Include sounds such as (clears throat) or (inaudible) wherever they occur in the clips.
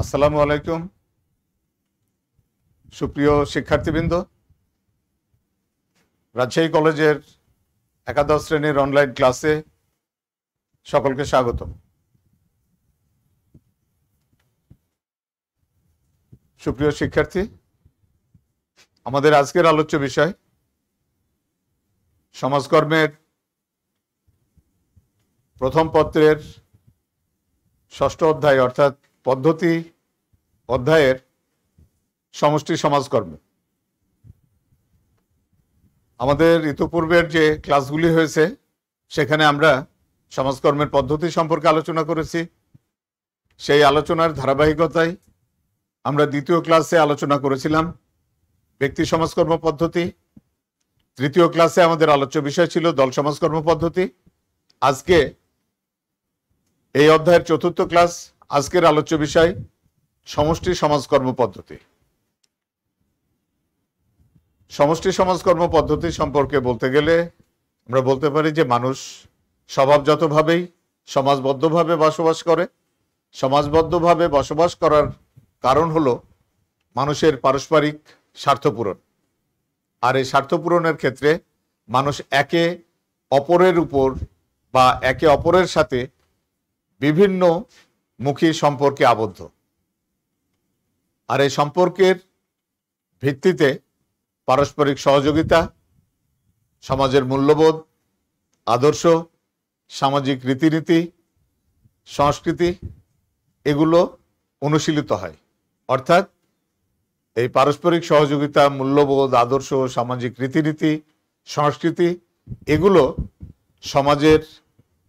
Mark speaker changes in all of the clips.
Speaker 1: আসসালামু আলাইকুম। সুপ্রিয় শিক্ষার্থীবৃন্দ, রাজশাহী কলেজের একাদশ শ্রেণির অনলাইন ক্লাসে সকলকে স্বাগত সুপ্রিয় শিক্ষার্থী, আমাদের আজকের আলোচ্য বিষয় সমাজকর্মের প্রথম পত্রের ষষ্ঠ অধ্যায়, অর্থাৎ পদ্ধতি অধ্যায়ের সমষ্টি সমাজকর্ম। আমাদের ইতোপূর্বের যে ক্লাসগুলি হয়েছে, সেখানে আমরা সমাজকর্মের পদ্ধতি সম্পর্কে আলোচনা করেছি। সেই আলোচনার ধারাবাহিকতায় আমরা দ্বিতীয় ক্লাসে আলোচনা করেছিলাম ব্যক্তি সমাজকর্ম পদ্ধতি। তৃতীয় ক্লাসে আমাদের আলোচ্য বিষয় ছিল দল সমাজকর্ম পদ্ধতি। আজকে এই অধ্যায়ের চতুর্থ ক্লাস আজকের আলোচ্য বিষয়, সমষ্টি সমাজকর্ম পদ্ধতি। সমষ্টি সমাজকর্ম পদ্ধতি সম্পর্কে বলতে গেলে আমরা বলতে পারি যে মানুষ স্বভাবজাতভাবেই সমাজবদ্ধভাবে বসবাস করে। সমাজবদ্ধভাবে বসবাস করার কারণ হলো মানুষের পারস্পরিক স্বার্থপূরণ। আর এই স্বার্থপূরণের ক্ষেত্রে মানুষ একে অপরের উপর বা একে অপরের সাথে বিভিন্ন মুখী সম্পর্কে আবদ্ধ। আর এই সম্পর্কের ভিত্তিতে পারস্পরিক সহযোগিতা, সমাজের মূল্যবোধ, আদর্শ, সামাজিক রীতিনীতি, সংস্কৃতি, এগুলো অনুশীলিত হয়। অর্থাৎ এই পারস্পরিক সহযোগিতা, মূল্যবোধ, আদর্শ, সামাজিক রীতিনীতি, সংস্কৃতি, এগুলো সমাজের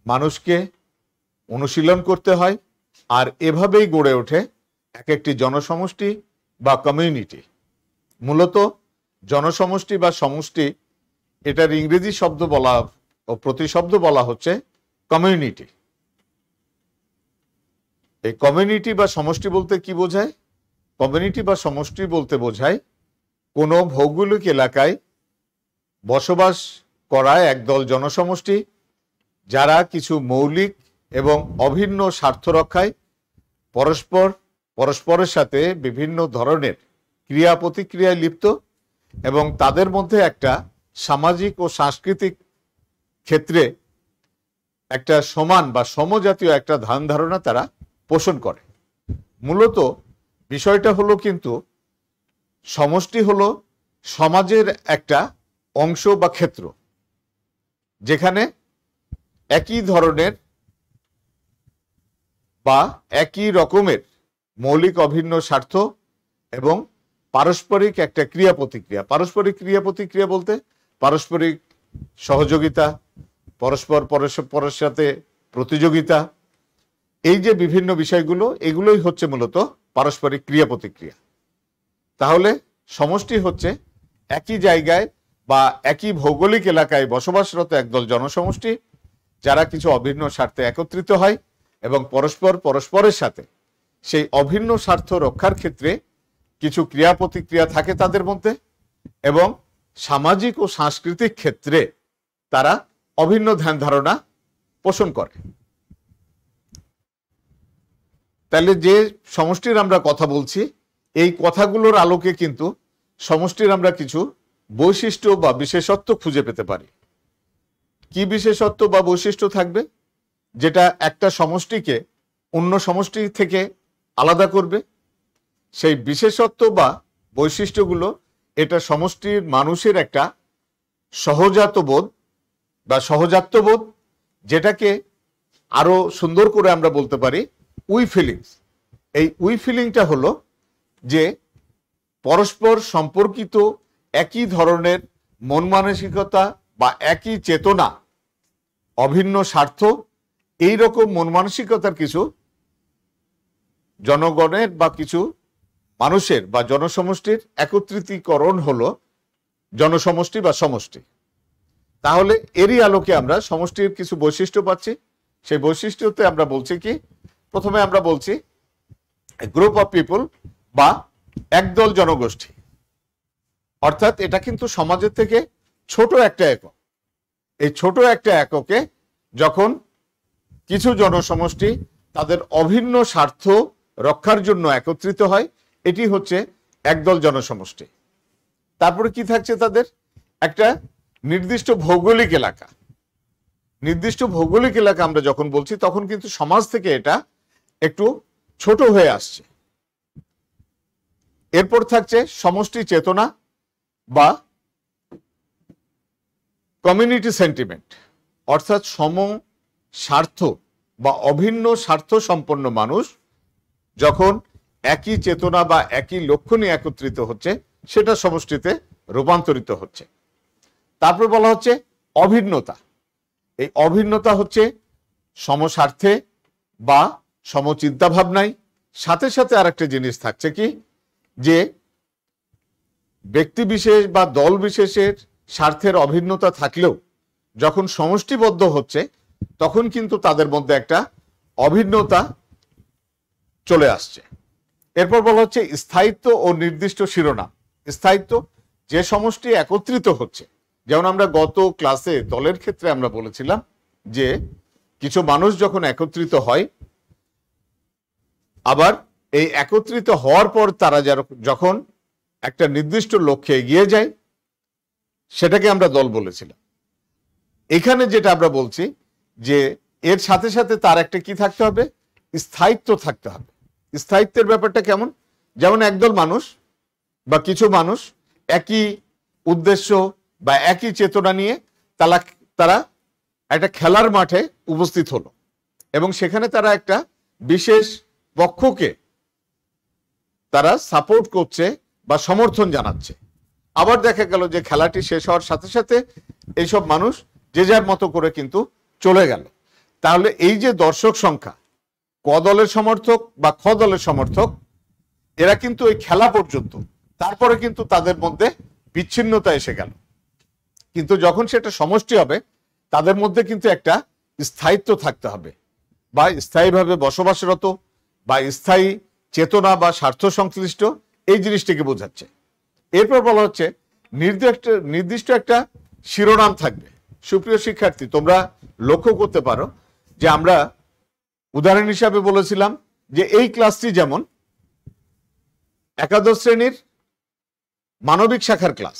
Speaker 1: মানুষকে অনুশীলন করতে হয় আর এভাবেই গড়ে ওঠে এক একটি জনসমষ্টি বা কমিউনিটি মূলত জনসমষ্টি বা সমষ্টি, এটার ইংরেজি শব্দ বলা ও প্রতিশব্দ বলা হচ্ছে কমিউনিটি এই কমিউনিটি বা সমষ্টি বলতে কি বোঝায়? কমিউনিটি বা সমষ্টি বলতে বোঝায় কোনো ভৌগোলিক এলাকায় বসবাস করা একদল জনসমষ্টি, যারা কিছু মৌলিক এবং অভিন্ন স্বার্থ রক্ষায় পরস্পর, পরস্পরের সাথে বিভিন্ন ধরনের ক্রিয়া প্রতিক্রিয়ায় লিপ্ত এবং তাদের মধ্যে একটা সামাজিক ও সাংস্কৃতিক ক্ষেত্রে একটা সমান বা সমজাতীয় একটা ধান ধারণা তারা পোষণ করে। মূলত বিষয়টা হলো কিন্তু সমষ্টি হলো সমাজের একটা অংশ বা ক্ষেত্র, যেখানে একই ধরনের বা একই রকমের মৌলিক অভিন্ন স্বার্থ এবং পারস্পরিক একটা ক্রিয়া প্রতিক্রিয়া পারস্পরিক ক্রিয়া প্রতিক্রিয়া বলতে পারস্পরিক সহযোগিতা, পরস্পর পরস্পরের সাথে প্রতিযোগিতা, এই যে বিভিন্ন বিষয়গুলো, এগুলোই হচ্ছে মূলত পারস্পরিক ক্রিয়া প্রতিক্রিয়া তাহলে সমষ্টি হচ্ছে একই জায়গায় বা একই ভৌগোলিক এলাকায় বসবাসরত একদল জনসমষ্টি, যারা কিছু অভিন্ন স্বার্থে একত্রিত হয় এবং পরস্পর পরস্পরের সাথে সেই অভিন্ন স্বার্থ রক্ষার ক্ষেত্রে কিছু ক্রিয়া প্রতিক্রিয়া থাকে তাদের মধ্যে এবং সামাজিক ও সাংস্কৃতিক ক্ষেত্রে তারা অভিন্ন ধ্যান ধারণা পোষণ করে। তাহলে যে সমষ্টির আমরা কথা বলছি, এই কথাগুলোর আলোকে কিন্তু সমষ্টির আমরা কিছু বৈশিষ্ট্য বা বিশেষত্ব খুঁজে পেতে পারি। কি বিশেষত্ব বা বৈশিষ্ট্য থাকবে? যেটা একটা সমষ্টিকে অন্য সমষ্টি থেকে আলাদা করবে, সেই বিশেষত্ব বা বৈশিষ্ট্যগুলো এটা সমষ্টির মানুষের একটা সহজাতবোধ বা সহজাত্যবোধ যেটাকে আরও সুন্দর করে আমরা বলতে পারি উই ফিলিংস। এই উই ফিলিংটা হলো যে পরস্পর সম্পর্কিত একই ধরনের মন মানসিকতা বা একই চেতনা, অভিন্ন স্বার্থ এই রকম মন মানসিকতার কিছু জনগণের বা কিছু মানুষের বা জনসমষ্টির একত্রিতীকরণ হলো জনসমষ্টি বা সমষ্টি। তাহলে এরই আলোকে আমরা সমষ্টির কিছু বৈশিষ্ট্য পাচ্ছি। সেই বৈশিষ্ট্যতে আমরা বলছি কি? প্রথমে আমরা বলছি গ্রুপ অফ পিপল বা একদল জনগোষ্ঠী। অর্থাৎ এটা কিন্তু সমাজের থেকে ছোট একটা একক। এই ছোট একটা এককে যখন কিছু জনসমষ্টি তাদের অভিন্ন স্বার্থ রক্ষার জন্য একত্রিত হয়। এটি হচ্ছে একদল জনসমষ্টি। তারপরে কি থাকছে তাদের? একটা নির্দিষ্ট ভৌগোলিক এলাকা। নির্দিষ্ট ভৌগোলিক এলাকা আমরা যখন বলছি, তখন কিন্তু সমাজ থেকে এটা একটু ছোট হয়ে আসছে। এরপর থাকছে সমষ্টি চেতনা বা কমিউনিটি সেন্টিমেন্ট অর্থাৎ সম স্বার্থ বা অভিন্ন স্বার্থ সম্পন্ন মানুষ যখন একই চেতনা বা একই লক্ষ্য নিয়ে একত্রিত হচ্ছে, সেটা সমষ্টিতে রূপান্তরিত হচ্ছে। তারপর বলা হচ্ছে অভিন্নতা। এই অভিন্নতা হচ্ছে সমস্বার্থে বা সমচিন্তা ভাবনায় সাথে সাথে আরেকটা জিনিস থাকছে কি? যে ব্যক্তি বিশেষ বা দল বিশেষের স্বার্থের অভিন্নতা থাকলেও যখন সমষ্টিবদ্ধ হচ্ছে তখন কিন্তু তাদের মধ্যে একটা অভিন্নতা চলে আসছে। এরপর বলা হচ্ছে স্থায়িত্ব ও নির্দিষ্ট শিরোনাম। স্থায়িত্ব যে সমষ্টি একত্রিত হচ্ছে, যেমন আমরা গত ক্লাসে দলের ক্ষেত্রে আমরা বলেছিলাম যে কিছু মানুষ যখন একত্রিত হয়, আবার এই একত্রিত হওয়ার পর তারা যখন একটা নির্দিষ্ট লক্ষ্যে এগিয়ে যায়, সেটাকে আমরা দল বলেছিলাম। এখানে যেটা আমরা বলছি যে এর সাথে সাথে তার একটা কি থাকতে হবে? স্থায়িত্ব থাকতে হবে। স্থায়িত্বের ব্যাপারটা কেমন? যেমন একদল মানুষ বা কিছু মানুষ একই উদ্দেশ্য বা একই চেতনা নিয়ে তারা তারা একটা খেলার মাঠে উপস্থিত হলো এবং সেখানে তারা একটা বিশেষ পক্ষকে তারা সাপোর্ট করছে বা সমর্থন জানাচ্ছে। আবার দেখা গেল যে খেলাটি শেষ হওয়ার সাথে সাথে এইসব মানুষ যে যার মতো করে কিন্তু চলে গেল। তাহলে এই যে দর্শক সংখ্যা, ক দলের সমর্থক বা খ দলের সমর্থক, এরা কিন্তু ওই খেলা পর্যন্ত, তারপরে কিন্তু তাদের মধ্যে বিচ্ছিন্নতা এসে গেল। কিন্তু যখন সেটা সমষ্টি হবে, তাদের মধ্যে কিন্তু একটা স্থায়িত্ব থাকতে হবে বা স্থায়ীভাবে বসবাসরত বা স্থায়ী চেতনা বা স্বার্থ সংশ্লিষ্ট এই জিনিসটিকে বোঝাচ্ছে। এরপর বলা হচ্ছে নির্দিষ্ট নির্দিষ্ট একটা শিরোনাম থাকবে। সুপ্রিয় শিক্ষার্থী, তোমরা লক্ষ্য করতে পারো যে আমরা উদাহরণ হিসাবে বলেছিলাম যে এই ক্লাসটি যেমন একাদশ শ্রেণির মানবিক শাখার ক্লাস,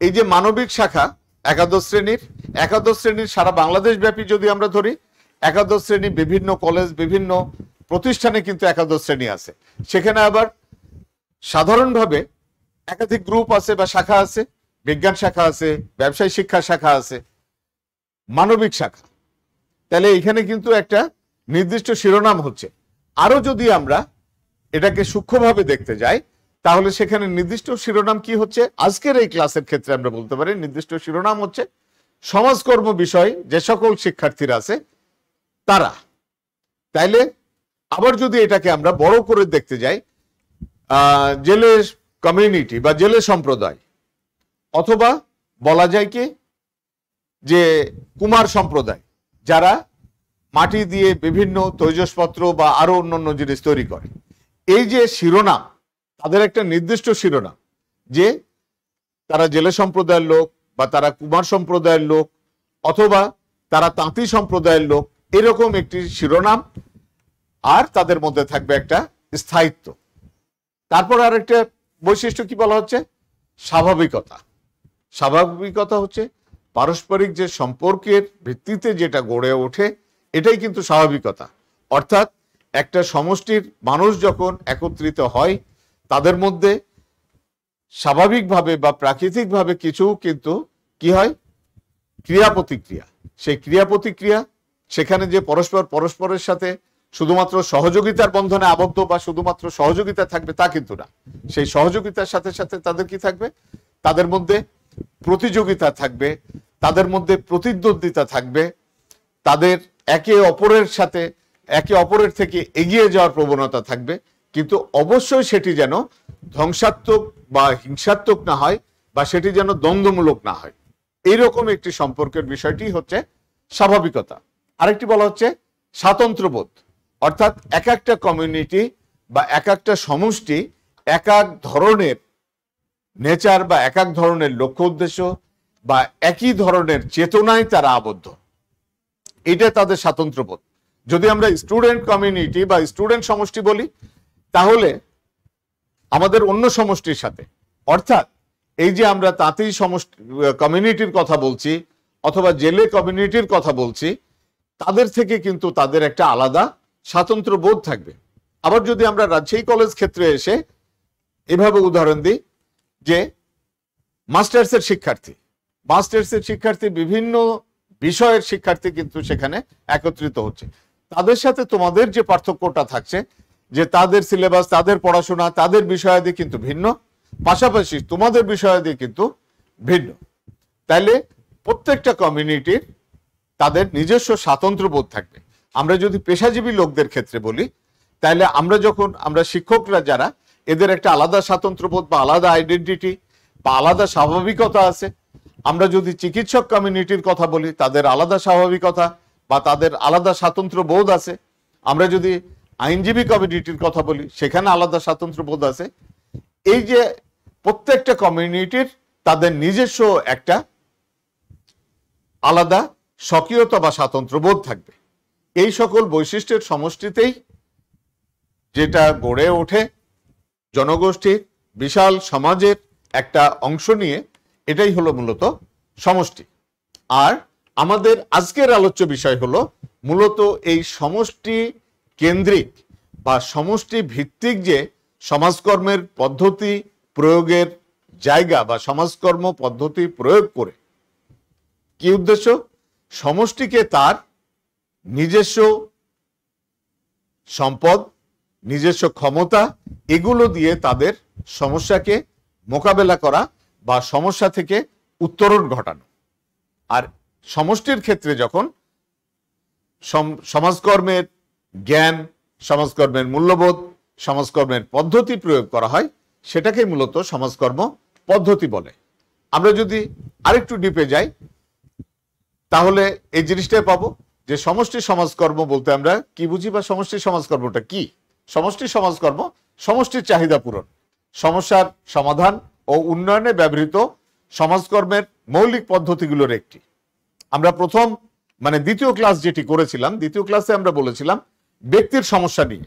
Speaker 1: এই যে মানবিক শাখা একাদশ শ্রেণির একাদশ শ্রেণির সারা বাংলাদেশ ব্যাপী যদি আমরা ধরি, একাদশ শ্রেণি বিভিন্ন কলেজ, বিভিন্ন প্রতিষ্ঠানে কিন্তু একাদশ শ্রেণি আছে। সেখানে আবার সাধারণভাবে একাধিক গ্রুপ আছে বা শাখা আছে। বিজ্ঞান শাখা আছে, ব্যবসায়ী শিক্ষা শাখা আছে, মানবিক শাখা। তাহলে এখানে কিন্তু একটা নির্দিষ্ট শিরোনাম হচ্ছে। আরও যদি আমরা এটাকে সূক্ষ্মভাবে দেখতে যাই, তাহলে সেখানে নির্দিষ্ট শিরোনাম কি হচ্ছে? আজকের এই ক্লাসের ক্ষেত্রে আমরা বলতে পারি, নির্দিষ্ট শিরোনাম হচ্ছে সমাজকর্ম বিষয়, যে সকল শিক্ষার্থীরা আছে, তারা। তাইলে আবার যদি এটাকে আমরা বড় করে দেখতে যাই জেলে কমিউনিটি বা জেলে সম্প্রদায় অথবা বলা যায় কি? যে কুমার সম্প্রদায়, যারা মাটি দিয়ে বিভিন্ন তৈজসপত্র বা আরও অন্যান্য জিনিস তৈরি করে। এই যে শিরোনাম, তাদের একটা নির্দিষ্ট শিরোনাম, যে তারা জেলে সম্প্রদায়ের লোক বা তারা কুমার সম্প্রদায়ের লোক অথবা তারা তাঁতি সম্প্রদায়ের লোক, এরকম একটি শিরোনাম আর তাদের মধ্যে থাকবে একটা স্থায়িত্ব। তারপর আর একটা বৈশিষ্ট্য কি বলা হচ্ছে? স্বাভাবিকতা। স্বাভাবিকতা হচ্ছে পারস্পরিক যে সম্পর্কের ভিত্তিতে যেটা গড়ে ওঠে, এটাই কিন্তু স্বাভাবিকতা। অর্থাৎ একটা সমষ্টির মানুষ যখন একত্রিত হয়, তাদের মধ্যে স্বাভাবিকভাবে বা প্রাকৃতিকভাবে কিছু কিন্তু কি হয়? ক্রিয়া প্রতিক্রিয়া সেই ক্রিয়া প্রতিক্রিয়া সেখানে যে পরস্পর পরস্পরের সাথে শুধুমাত্র সহযোগিতার বন্ধনে আবদ্ধ বা শুধুমাত্র সহযোগিতা থাকবে তা কিন্তু না। সেই সহযোগিতার সাথে সাথে তাদের কি থাকবে? তাদের মধ্যে প্রতিযোগিতা থাকবে, তাদের মধ্যে প্রতিদ্বন্দ্বিতা থাকবে, তাদের একে অপরের সাথে, একে অপরের থেকে এগিয়ে যাওয়ার প্রবণতা থাকবে, কিন্তু অবশ্যই সেটি যেন ধ্বংসাত্মক বা হিংসাত্মক না হয় বা সেটি যেন দ্বন্দ্বমূলক না হয়। এইরকম একটি সম্পর্কের বিষয়টি হচ্ছে স্বাভাবিকতা। আরেকটি বলা হচ্ছে স্বাতন্ত্রবোধ অর্থাৎ এক একটা কমিউনিটি বা এক একটা সমষ্টি এক এক ধরনের নেচার বা এক এক ধরনের লক্ষ্য উদ্দেশ্য বা একই ধরনের চেতনায় তারা আবদ্ধ। এটা তাদের স্বাতন্ত্রবোধ যদি আমরা স্টুডেন্ট কমিউনিটি বা স্টুডেন্ট সমষ্টি বলি, তাহলে আমাদের অন্য সমষ্টির সাথে, অর্থাৎ এই যে আমরা তাঁতেই সমষ্টি, কমিউনিটির কথা বলছি অথবা জেলে কমিউনিটির কথা বলছি, তাদের থেকে কিন্তু তাদের একটা আলাদা স্বাতন্ত্র বোধ থাকবে। আবার যদি আমরা রাজশাহী কলেজ ক্ষেত্রে এসে এভাবে উদাহরণ দিই যে মাস্টার্সের শিক্ষার্থী। মাস্টার্সের শিক্ষার্থী বিভিন্ন বিষয়ের শিক্ষার্থী কিন্তু সেখানে একত্রিত হচ্ছে। তাদের সাথে তোমাদের যে পার্থক্যটা থাকছে, যে তাদের সিলেবাস, তাদের পড়াশোনা, তাদের বিষয়াদি কিন্তু ভিন্ন, পাশাপাশি তোমাদের বিষয়াদি কিন্তু ভিন্ন। তাইলে প্রত্যেকটা কমিউনিটির তাদের নিজস্ব স্বাতন্ত্র বোধ থাকবে। আমরা যদি পেশাজীবী লোকদের ক্ষেত্রে বলি তাহলে আমরা যখন, আমরা শিক্ষকরা যারা এদের একটা আলাদা স্বাতন্ত্রবোধ বা আলাদা আইডেন্টিটি বা আলাদা স্বাভাবিকতা আছে। আমরা যদি চিকিৎসক কমিউনিটির কথা বলি, তাদের আলাদা স্বাভাবিকতা বা তাদের আলাদা স্বাতন্ত্র বোধ আছে। আমরা যদি আইনজীবী কমিউনিটির কথা বলি, সেখানে আলাদা স্বাতন্ত্র বোধ আছে। এই যে প্রত্যেকটা কমিউনিটির তাদের নিজস্ব একটা আলাদা স্বকীয়তা বা স্বাতন্ত্র বোধ থাকবে। এই সকল বৈশিষ্ট্যের সমষ্টিতেই যেটা গড়ে ওঠে জনগোষ্ঠীর বিশাল সমাজের একটা অংশ নিয়ে এটাই হলো মূলত সমষ্টি। আর আমাদের আজকের আলোচ্য বিষয় হলো মূলত এই সমষ্টি কেন্দ্রিক বা সমষ্টি ভিত্তিক যে সমাজকর্মের পদ্ধতি প্রয়োগের জায়গা বা সমাজকর্ম পদ্ধতি প্রয়োগ করে কি উদ্দেশ্য? সমষ্টিকে তার নিজস্ব সম্পদ নিজস্ব ক্ষমতা, এগুলো দিয়ে তাদের সমস্যাকে মোকাবেলা করা বা সমস্যা থেকে উত্তরণ ঘটানো। আর সমষ্টির ক্ষেত্রে যখন সমাজকর্মের জ্ঞান, সমাজকর্মের মূল্যবোধ, সমাজকর্মের পদ্ধতি প্রয়োগ করা হয় সেটাকে মূলত সমাজকর্ম পদ্ধতি বলে। আমরা যদি আরেকটু ডিপে যাই, তাহলে এই জিনিসটাই পাবো যে সমষ্টি সমাজকর্ম বলতে আমরা কি বুঝি বা সমষ্টি সমাজকর্মটা কি? সমষ্টি সমাজকর্ম, সমষ্টির চাহিদা পূরণ। সমস্যার সমাধান ও উন্নয়নে ব্যবহৃত সমাজকর্মের মৌলিক পদ্ধতিগুলোর একটি। আমরা প্রথম মানে দ্বিতীয় ক্লাস যেটি করেছিলাম, দ্বিতীয় ক্লাসে আমরা বলেছিলাম ব্যক্তির সমস্যা নিয়ে।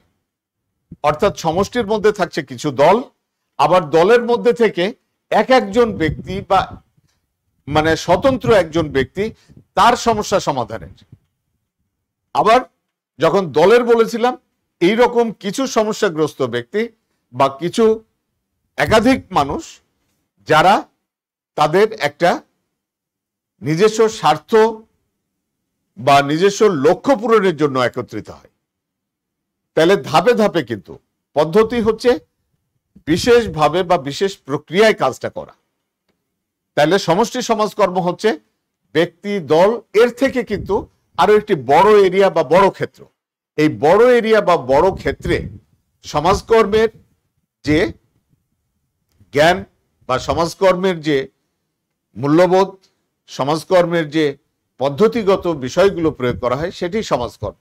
Speaker 1: অর্থাৎ সমষ্টির মধ্যে থাকছে কিছু দল, আবার দলের মধ্যে থেকে এক একজন ব্যক্তি বা মানে স্বতন্ত্র একজন ব্যক্তি তার সমস্যা সমাধানের। আবার যখন দলের বলেছিলাম এই রকম কিছু সমস্যাগ্রস্ত ব্যক্তি বা কিছু একাধিক মানুষ যারা তাদের একটা নিজস্ব স্বার্থ বা নিজস্ব লক্ষ্য পূরণের জন্য একত্রিত হয়। তাহলে ধাপে ধাপে কিন্তু পদ্ধতি হচ্ছে বিশেষভাবে বা বিশেষ প্রক্রিয়ায় কাজটা করা। তাহলে সমষ্টি সমাজকর্ম হচ্ছে ব্যক্তি দল, এর থেকে কিন্তু আরও একটি বড় এরিয়া বা বড় ক্ষেত্র। এই বড় এরিয়া বা বড় ক্ষেত্রে সমাজকর্মের যে জ্ঞান বা সমাজকর্মের যে মূল্যবোধ, সমাজকর্মের যে পদ্ধতিগত বিষয়গুলো প্রয়োগ করা হয়, সেটি সমাজকর্ম।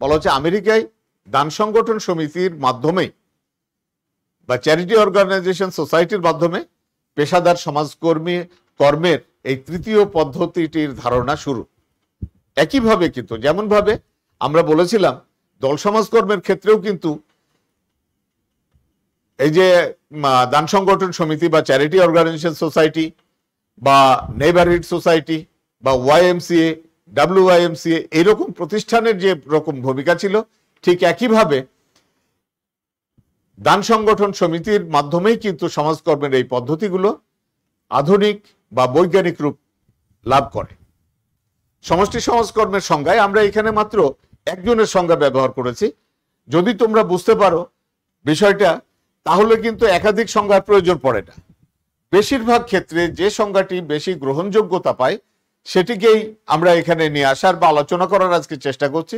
Speaker 1: বলা হচ্ছে আমেরিকায় দান সংগঠন সমিতির মাধ্যমে বা চ্যারিটি অর্গানাইজেশন সোসাইটির মাধ্যমে পেশাদার সমাজকর্মী কর্মের এই তৃতীয় পদ্ধতিটির ধারণা শুরু। একইভাবে কিন্তু, যেমনভাবে আমরা বলেছিলাম, দল সমাজকর্মের ক্ষেত্রেও কিন্তু এই যে দান সংগঠন সমিতি বা চ্যারিটি অর্গানাইজেশন সোসাইটি বা নেবারহুড সোসাইটি বা YMCA W W I M C A এইরকম প্রতিষ্ঠানের যে রকম ভূমিকা ছিল, ঠিক একইভাবে দান সংগঠন সমিতির মাধ্যমেই কিন্তু সমাজকর্মের এই পদ্ধতিগুলো আধুনিক বা বৈজ্ঞানিক রূপ লাভ করে। সমষ্টি সমাজকর্মের সংজ্ঞায় আমরা এখানে মাত্র একজনের সংজ্ঞা ব্যবহার করেছি। যদি তোমরা বুঝতে পারো বিষয়টা, তাহলে কিন্তু একাধিক সংজ্ঞার প্রয়োজন পড়ে না। বেশিরভাগ ক্ষেত্রে যে সংজ্ঞাটি বেশি গ্রহণযোগ্যতা পায়, সেটিকেই আমরা এখানে নিয়ে আসার বা আলোচনা করার আজকে চেষ্টা করছি।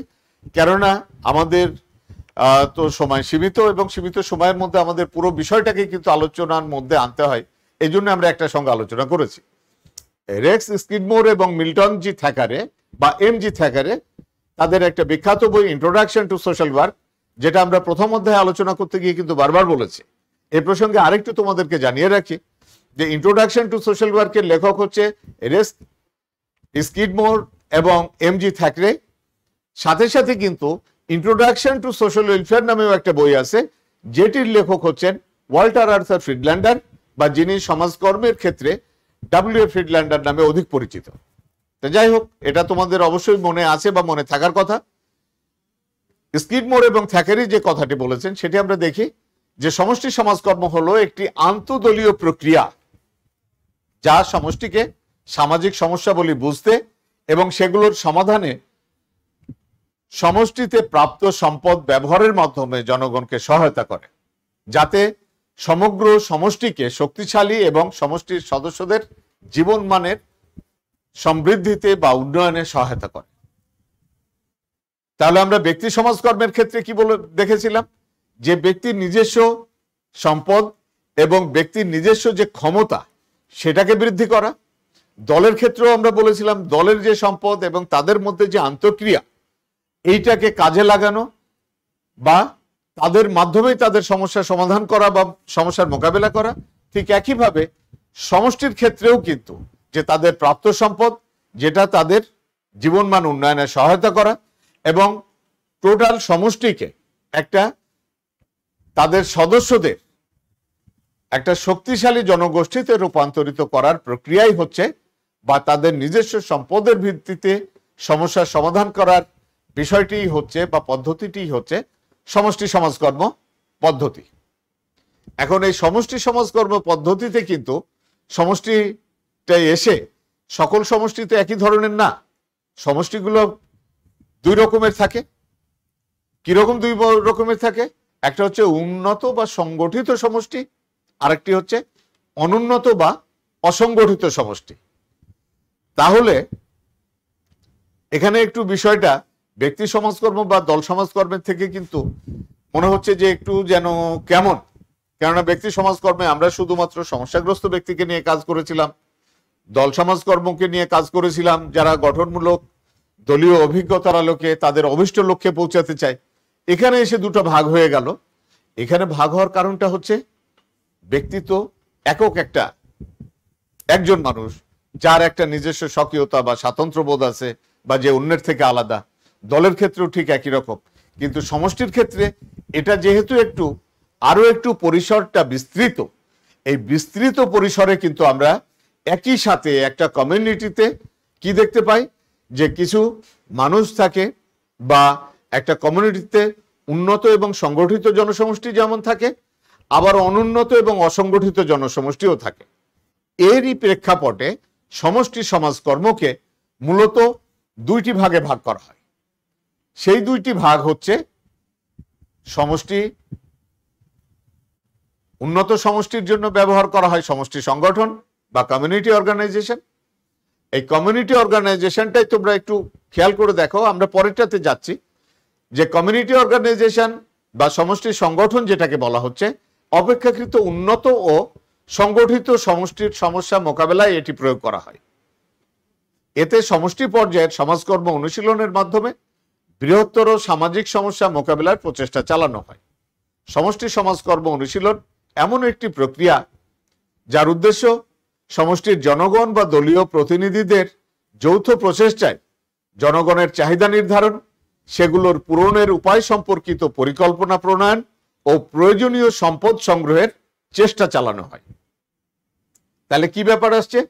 Speaker 1: কেননা আমাদের তো সময় সীমিত এবং সীমিত সময়ের মধ্যে আমাদের পুরো বিষয়টাকে কিন্তু আলোচনার মধ্যে আনতে হয়। এই জন্য আমরা একটা সঙ্গে আলোচনা করেছি। রেক্স স্কিডমোর এবং মিল্টন জি থ্যাকারে বা এম জি থ্যাকারে তাদের একটা বিখ্যাত বই ইন্ট্রোডাকশন টু সোশ্যাল ওয়ার্ক যেটা আমরা প্রথম অধ্যায়ে আলোচনা করতে গিয়ে কিন্তু বারবার বলেছি। এ প্রসঙ্গে আরেকটু তোমাদেরকে জানিয়ে রাখি যে ইন্ট্রোডাকশন টু সোশ্যাল ওয়ার্কের লেখক হচ্ছে রেস স্কিডমোর এবং এম জি থ্যাকরে সাথে সাথে কিন্তু ইন্ট্রোডাকশন টু সোশ্যাল ওয়েলফেয়ার নামেও একটা বই আছে, যেটির লেখক হচ্ছেন ওয়াল্টার আর্থার ফ্রিডল্যান্ডার বা যিনি সমাজকর্মের ক্ষেত্রে ডাব্লিউ ফ্রিডল্যান্ডার নামে অধিক পরিচিত। তো যাই হোক, এটা তোমাদের অবশ্যই মনে আছে বা মনে থাকার কথা। স্কিডমোর এবং থ্যাকারি যে কথাটি বলেছেন, সেটি আমরা দেখি যে সমষ্টি সমাজকর্ম হলো একটি আন্তদলীয় প্রক্রিয়া, যা সমষ্টিকে সামাজিক সমস্যা বলি বুঝতে এবং সেগুলোর সমাধানে সমষ্টিতে প্রাপ্ত সম্পদ ব্যবহারের মাধ্যমে জনগণকে সহায়তা করে, যাতে সমগ্র সমষ্টিকে শক্তিশালী এবং সমষ্টির সদস্যদের জীবন মানের সমৃদ্ধিতে বা উন্নয়নে সহায়তা করে। তাহলে আমরা ব্যক্তি সমাজকর্মের ক্ষেত্রে কি বলে দেখেছিলাম? যে ব্যক্তির নিজস্ব সম্পদ এবং ব্যক্তির নিজস্ব যে ক্ষমতা, সেটাকে বৃদ্ধি করা। দলের ক্ষেত্রেও আমরা বলেছিলাম, দলের যে সম্পদ এবং তাদের মধ্যে যে আন্তঃক্রিয়া, এইটাকে কাজে লাগানো বা তাদের মাধ্যমেই তাদের সমস্যার সমাধান করা বা সমস্যার মোকাবেলা করা। ঠিক একইভাবে সমষ্টির ক্ষেত্রেও কিন্তু যে তাদের প্রাপ্ত সম্পদ, যেটা তাদের জীবনমান উন্নয়নে সহায়তা করা এবং টোটাল সমষ্টিকে একটা তাদের সদস্যদের একটা শক্তিশালী জনগোষ্ঠীতে রূপান্তরিত করার প্রক্রিয়াই হচ্ছে বা তাদের নিজস্ব সম্পদের ভিত্তিতে সমস্যার সমাধান করার বিষয়টি হচ্ছে বা পদ্ধতিটি হচ্ছে সমষ্টি সমাজকর্ম পদ্ধতি। এখন এই সমষ্টি সমাজকর্ম পদ্ধতিতে কিন্তু সমষ্টিটাই এসে সকল সমষ্টি তো একই ধরনের না। সমষ্টিগুলো দুই রকমের থাকে। কীরকম দুই রকমের থাকে? একটা হচ্ছে উন্নত বা সংগঠিত সমষ্টি, আরেকটি হচ্ছে অনুন্নত বা অসংগঠিত সমষ্টি। তাহলে এখানে একটু বিষয়টা ব্যক্তি সমাজকর্ম বা দল সমাজকর্মের থেকে কিন্তু মনে হচ্ছে যে একটু যেন কেমন। কেননা ব্যক্তি সমাজকর্মে আমরা শুধুমাত্র সমস্যাগ্রস্ত ব্যক্তিকে নিয়ে কাজ করেছিলাম। দল সমাজকর্মকে নিয়ে কাজ করেছিলাম, যারা গঠনমূলক দলীয় অভিজ্ঞতার আলোকে তাদের অভিষ্ট লক্ষ্যে পৌঁছাতে চায়। এখানে এসে দুটো ভাগ হয়ে গেল। এখানে ভাগ হওয়ার কারণটা হচ্ছে ব্যক্তিত্ব একক একটা, একজন মানুষ, যার একটা নিজস্ব স্বকীয়তা বা স্বাতন্ত্র্যবোধ আছে বা যে অন্যের থেকে আলাদা। দলের ক্ষেত্রেও ঠিক একই রকম। কিন্তু সমষ্টির ক্ষেত্রে এটা যেহেতু একটু আরও একটু পরিসরটা বিস্তৃত, এই বিস্তৃত পরিসরে কিন্তু আমরা একই সাথে একটা কমিউনিটিতে কি দেখতে পাই? যে কিছু মানুষ থাকে বা একটা কমিউনিটিতে উন্নত এবং সংগঠিত জনসমষ্টি যেমন থাকে, আবার অনুন্নত এবং অসংগঠিত জনসমষ্টিও থাকে। এরই প্রেক্ষাপটে সমষ্টি সমাজকর্মকে মূলত দুইটি ভাগে ভাগ করা হয়। সেই দুইটি ভাগ হচ্ছে সমষ্টি, উন্নত সমষ্টির জন্য ব্যবহার করা হয় সমষ্টি সংগঠন বা কমিউনিটি অর্গানাইজেশন এই কমিউনিটি অর্গানাইজেশনটাই তোমরা একটু খেয়াল করে দেখো, আমরা পরেরটাতে যাচ্ছি। যে কমিউনিটি অর্গানাইজেশন বা সমষ্টির সংগঠন যেটাকে বলা হচ্ছে, অপেক্ষাকৃত উন্নত ও সংগঠিত সমষ্টির সমস্যা মোকাবেলায় এটি প্রয়োগ করা হয়। এতে সমষ্টি পর্যায়ের সমাজকর্ম অনুশীলনের মাধ্যমে বৃহত্তর সামাজিক সমস্যা মোকাবেলার প্রচেষ্টা চালানো হয়। সমষ্টি সমাজকর্ম অনুশীলন এমন একটি প্রক্রিয়া যার উদ্দেশ্য সমষ্টির জনগণ বা দলীয় প্রতিনিধিদের যৌথ প্রচেষ্টায় জনগণের চাহিদা নির্ধারণ, সেগুলোর পূরণের উপায় সম্পর্কিত পরিকল্পনা প্রণয়ন ও প্রয়োজনীয় সম্পদ সংগ্রহের চেষ্টা চালানো হয়। তাহলে কি ব্যাপার আসছে?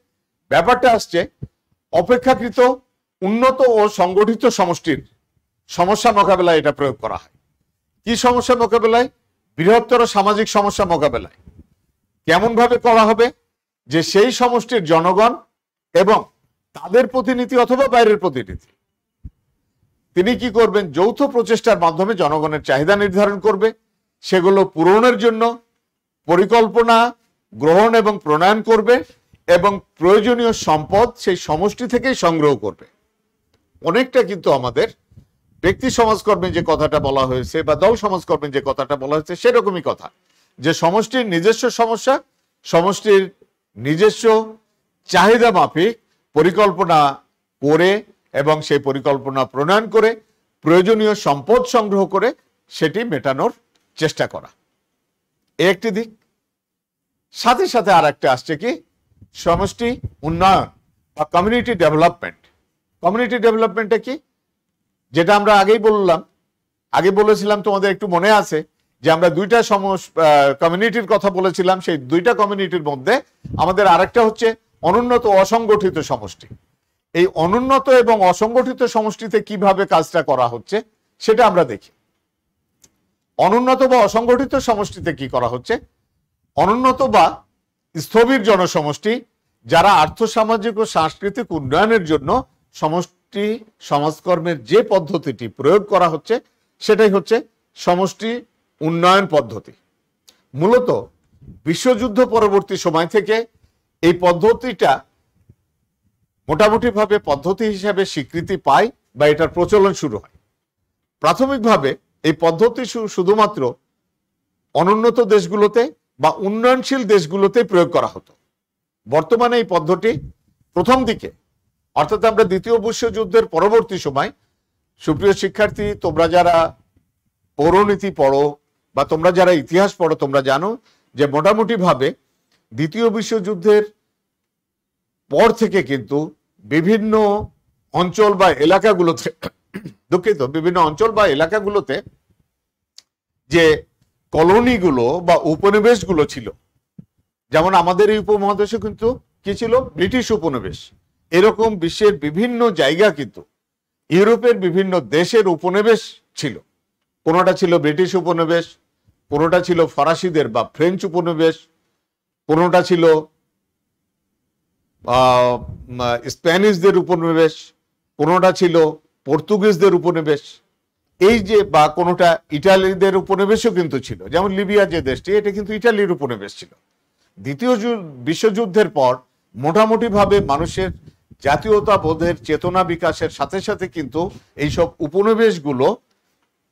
Speaker 1: ব্যাপারটা আসছে, অপেক্ষাকৃত উন্নত ও সংগঠিত সমষ্টির সমস্যা মোকাবেলায় এটা প্রয়োগ করা হয়। কি সমস্যা মোকাবেলায়? বৃহত্তর সামাজিক সমস্যা মোকাবেলায়। কেমন ভাবে করা হবে? যে সেই সমষ্টির জনগণ এবং তাদের প্রতিনিধি অথবা বাইরের প্রতিনিধি। তিনি কি করবেন? যৌথ প্রচেষ্টার মাধ্যমে জনগণের চাহিদা নির্ধারণ করবে। সেগুলো পূরণের জন্য পরিকল্পনা গ্রহণ এবং প্রণয়ন করবে এবং প্রয়োজনীয় সম্পদ সেই সমষ্টি থেকেই সংগ্রহ করবে। অনেকটা কিন্তু আমাদের ব্যক্তি সমাজকর্মে যে কথাটা বলা হয়েছে বা দল সমাজকর্মে যে কথাটা বলা হয়েছে সেরকমই কথা। যে সমষ্টির নিজস্ব সমস্যা, সমষ্টির নিজস্ব চাহিদা মাফিক পরিকল্পনা করে এবং সেই পরিকল্পনা প্রণয়ন করে প্রয়োজনীয় সম্পদ সংগ্রহ করে সেটি মেটানোর চেষ্টা করা। একটি দিক। সাথে সাথে আর একটা আসছে কি? সমষ্টি উন্নয়ন বা কমিউনিটি ডেভেলপমেন্ট কমিউনিটি ডেভেলপমেন্টে কি? যেটা আমরা আগেই বললাম। আগে বলেছিলাম, তোমাদের একটু মনে আছে যে আমরা দুইটা কমিউনিটির কথা বলেছিলাম, সেই দুইটা কমিউনিটির মধ্যে আমাদের আরেকটা হচ্ছে অনুন্নত অসংগঠিত সমষ্টি। এই অনুন্নত এবং অসংগঠিত সমষ্টিতে কীভাবে কাজটা করা হচ্ছে, সেটা আমরা দেখি। অনুন্নত বা অসংগঠিত সমষ্টিতে কি করা হচ্ছে? অনুন্নত বা স্থবির জনসমষ্টি, যারা আর্থসামাজিক ও সাংস্কৃতিক উন্নয়নের জন্য সমষ্টি, সমাজকর্মের যে পদ্ধতিটি প্রয়োগ করা হচ্ছে, সেটাই হচ্ছে সমষ্টি উন্নয়ন পদ্ধতি। মূলত বিশ্বযুদ্ধ পরবর্তী সময় থেকে এই পদ্ধতিটা মোটামুটিভাবে পদ্ধতি হিসাবে স্বীকৃতি পায় বা এটার প্রচলন শুরু হয়। প্রাথমিকভাবে এই পদ্ধতি শুধুমাত্র অনুন্নত দেশগুলোতে বা উন্নয়নশীল দেশগুলোতে প্রয়োগ করা হতো। বর্তমানে এই পদ্ধতি প্রথম দিকে, অর্থাৎ আমরা দ্বিতীয় বিশ্বযুদ্ধের পরবর্তী সময় সুপ্রিয় শিক্ষার্থী, তোমরা যারা পৌরনীতি পড়ো বা তোমরা যারা ইতিহাস পড়ো, তোমরা জানো যে মোটামুটিভাবে দ্বিতীয় বিশ্বযুদ্ধের পর থেকে কিন্তু বিভিন্ন অঞ্চল বা এলাকাগুলোতে, দুঃখিত, বিভিন্ন অঞ্চল বা এলাকাগুলোতে যে কলোনিগুলো বা উপনিবেশগুলো ছিল, যেমন আমাদের এই উপমহাদেশে কিন্তু কি ছিল? ব্রিটিশ উপনিবেশ। এরকম বিশ্বের বিভিন্ন জায়গা কিন্তু, ইউরোপের বিভিন্ন দেশের উপনিবেশ ছিল। কোনোটা ছিল ব্রিটিশ উপনিবেশ, কোনোটা ছিল ফরাসিদের বা ফ্রেঞ্চ উপনিবেশ, কোনোটা ছিল স্প্যানিশদের উপনিবেশ, কোনোটা ছিল পর্তুগিজদের উপনিবেশ। এই যে বা কোনোটা ইটালিদের উপনিবেশও কিন্তু ছিল, যেমন লিবিয়া যে দেশটি, এটা কিন্তু ইটালির উপনিবেশ ছিল। দ্বিতীয় বিশ্বযুদ্ধের পর মোটামুটিভাবে মানুষের জাতীয়তা বোধের চেতনা বিকাশের সাথে সাথে কিন্তু এইসব উপনিবেশগুলো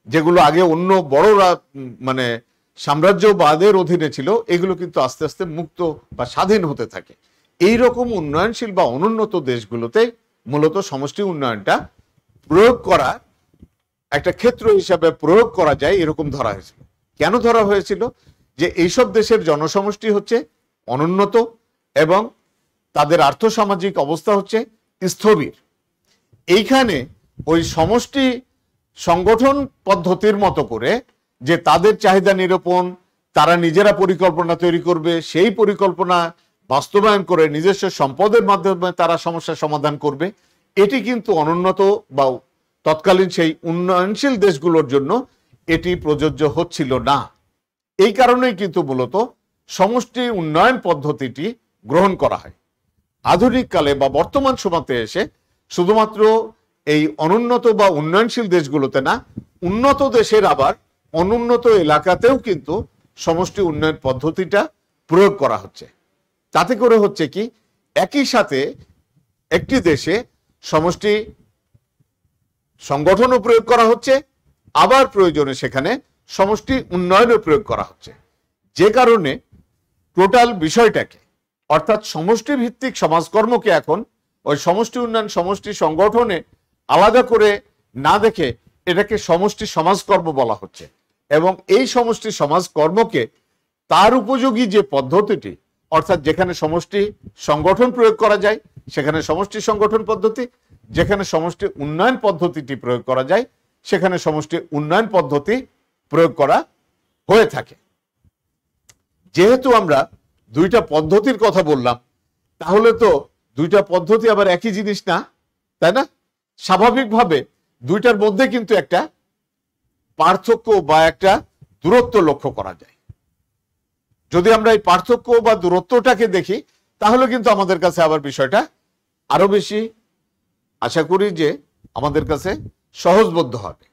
Speaker 1: যেগুলো আগে অন্য বড় মানে সাম্রাজ্যবাদের অধীনে ছিল, এগুলো কিন্তু আস্তে আস্তে মুক্ত বা স্বাধীন হতে থাকে। এই রকম উন্নয়নশীল বা অনুন্নত দেশগুলোতে মূলত সমষ্টি উন্নয়নটা প্রয়োগ করা, একটা ক্ষেত্র হিসাবে প্রয়োগ করা যায় এরকম ধরা হয়েছিল। কেন ধরা হয়েছিল? যে এইসব দেশের জনসমষ্টি হচ্ছে অনুন্নত এবং তাদের আর্থসামাজিক অবস্থা হচ্ছে স্থবির। এইখানে ওই সমষ্টি সংগঠন পদ্ধতির মতো করে যে তাদের চাহিদা নিরূপণ, তারা নিজেরা পরিকল্পনা তৈরি করবে, সেই পরিকল্পনা বাস্তবায়ন করে নিজস্ব সম্পদের মাধ্যমে তারা সমস্যার সমাধান করবে। এটি কিন্তু অনুন্নত বা তৎকালীন সেই উন্নয়নশীল দেশগুলোর জন্য এটি প্রযোজ্য হচ্ছিল না। এই কারণেই কিন্তু মূলত সমষ্টি উন্নয়ন পদ্ধতিটি গ্রহণ করা হয়। আধুনিক কালে বা বর্তমান সময়তে এসে শুধুমাত্র এই অনুন্নত বা উন্নয়নশীল দেশগুলোতে না, উন্নত দেশের আবার অনুন্নত এলাকাতেও কিন্তু সমষ্টি উন্নয়ন পদ্ধতিটা প্রয়োগ করা হচ্ছে। তাতে করে হচ্ছে কি, একই সাথে একটি দেশে সমষ্টি সংগঠনও প্রয়োগ করা হচ্ছে, আবার প্রয়োজনে সেখানে সমষ্টি উন্নয়নও প্রয়োগ করা হচ্ছে। যে কারণে টোটাল বিষয়টাকে, অর্থাৎ সমষ্টি ভিত্তিক সমাজকর্মকে এখন, ওই সমষ্টি উন্নয়ন, সমষ্টি সংগঠনে আলাদা করে না দেখে এটাকে সমষ্টি সমাজকর্ম বলা হচ্ছে। এবং এই সমষ্টি সমাজকর্মকে তার উপযোগী যে পদ্ধতিটি, অর্থাৎ যেখানে সমষ্টি সংগঠন প্রয়োগ করা যায়, সেখানে সমষ্টি সংগঠন পদ্ধতি, যেখানে সমষ্টি উন্নয়ন পদ্ধতিটি প্রয়োগ করা যায়, সেখানে সমষ্টি উন্নয়ন পদ্ধতি প্রয়োগ করা হয়ে থাকে। যেহেতু আমরা দুইটা পদ্ধতির কথা বললাম, তাহলে তো দুইটা পদ্ধতি আবার একই জিনিস না, তাই না? স্বাভাবিকভাবে দুইটার মধ্যে কিন্তু একটা পার্থক্য বা একটা দূরত্ব লক্ষ্য করা যায়। যদি আমরা এই পার্থক্য বা দূরত্বটাকে দেখি, তাহলে কিন্তু আমাদের কাছে আবার বিষয়টা আরও বেশি আশা করি যে আমাদের কাছে সহজবোধ্য হবে।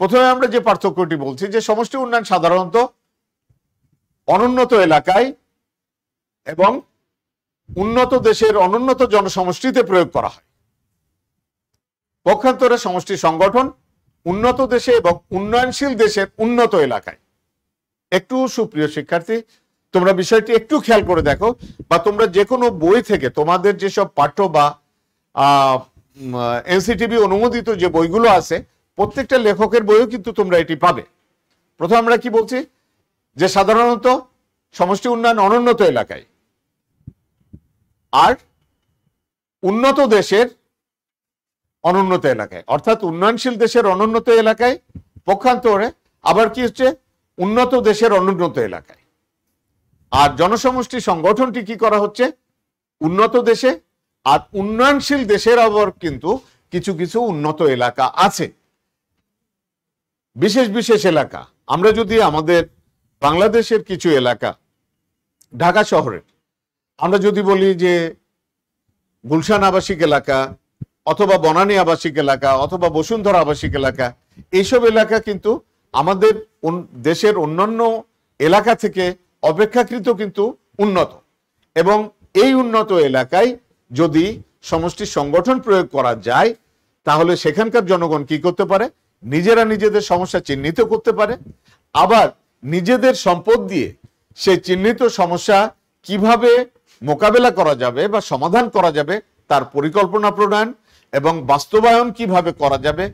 Speaker 1: প্রথমে আমরা যে পার্থক্যটি বলছি, যে সমষ্টি উন্নয়ন সাধারণত অনুন্নত এলাকায় এবং উন্নত দেশের অনুন্নত জনসমষ্টিতে প্রয়োগ করা হয়। পক্ষান্তরে সমষ্টি সংগঠন, উন্নত দেশে এবং উন্নয়নশীল দেশের উন্নত এলাকায়। একটু সুপ্রিয় শিক্ষার্থী, তোমরা বিষয়টি একটু খেয়াল করে দেখো বা তোমরা যে কোনো বই থেকে তোমাদের যেসব পাঠ্য বা এনসিটিভি অনুমোদিত যে বইগুলো আছে, প্রত্যেকটা লেখকের বইও কিন্তু তোমরা এটি পাবে। প্রথম আমরা কি বলছি? যে সাধারণত সমষ্টি উন্নয়ন অনুন্নত এলাকায়। আর উন্নত দেশের অনুন্নত এলাকায়। অর্থাৎ উন্নয়নশীল দেশের অনুন্নত এলাকায় পক্ষান্তরে, আবার কি হচ্ছে? উন্নত দেশের অনুন্নত এলাকায়। আর জনসমষ্টি সংগঠনটি কি করা হচ্ছে? উন্নত দেশে আর উন্নয়নশীল দেশের আবার কিন্তু কিছু কিছু উন্নত এলাকা আছে। বিশেষ বিশেষ এলাকা। আমরা যদি আমাদের বাংলাদেশের কিছু এলাকা, ঢাকা শহরের, আমরা যদি বলি যে গুলশান আবাসিক এলাকা অথবা বনানী আবাসিক এলাকা, অথবা বসুন্ধরা আবাসিক এলাকা, এইসব এলাকা কিন্তু আমাদের দেশের অন্যান্য এলাকা থেকে অপেক্ষাকৃত কিন্তু উন্নত। এবং এই উন্নত এলাকায় যদি সমষ্টি সংগঠন প্রয়োগ করা যায়, তাহলে সেখানকার জনগণ কি করতে পারে? নিজেরা নিজেদের সমস্যা চিহ্নিত করতে পারে। আবার নিজেদের সম্পদ দিয়ে সে চিহ্নিত সমস্যা কীভাবে মোকাবেলা করা যাবে বা সমাধান করা যাবে, তার পরিকল্পনা প্রণয়ন এবং বাস্তবায়ন কীভাবে করা যাবে?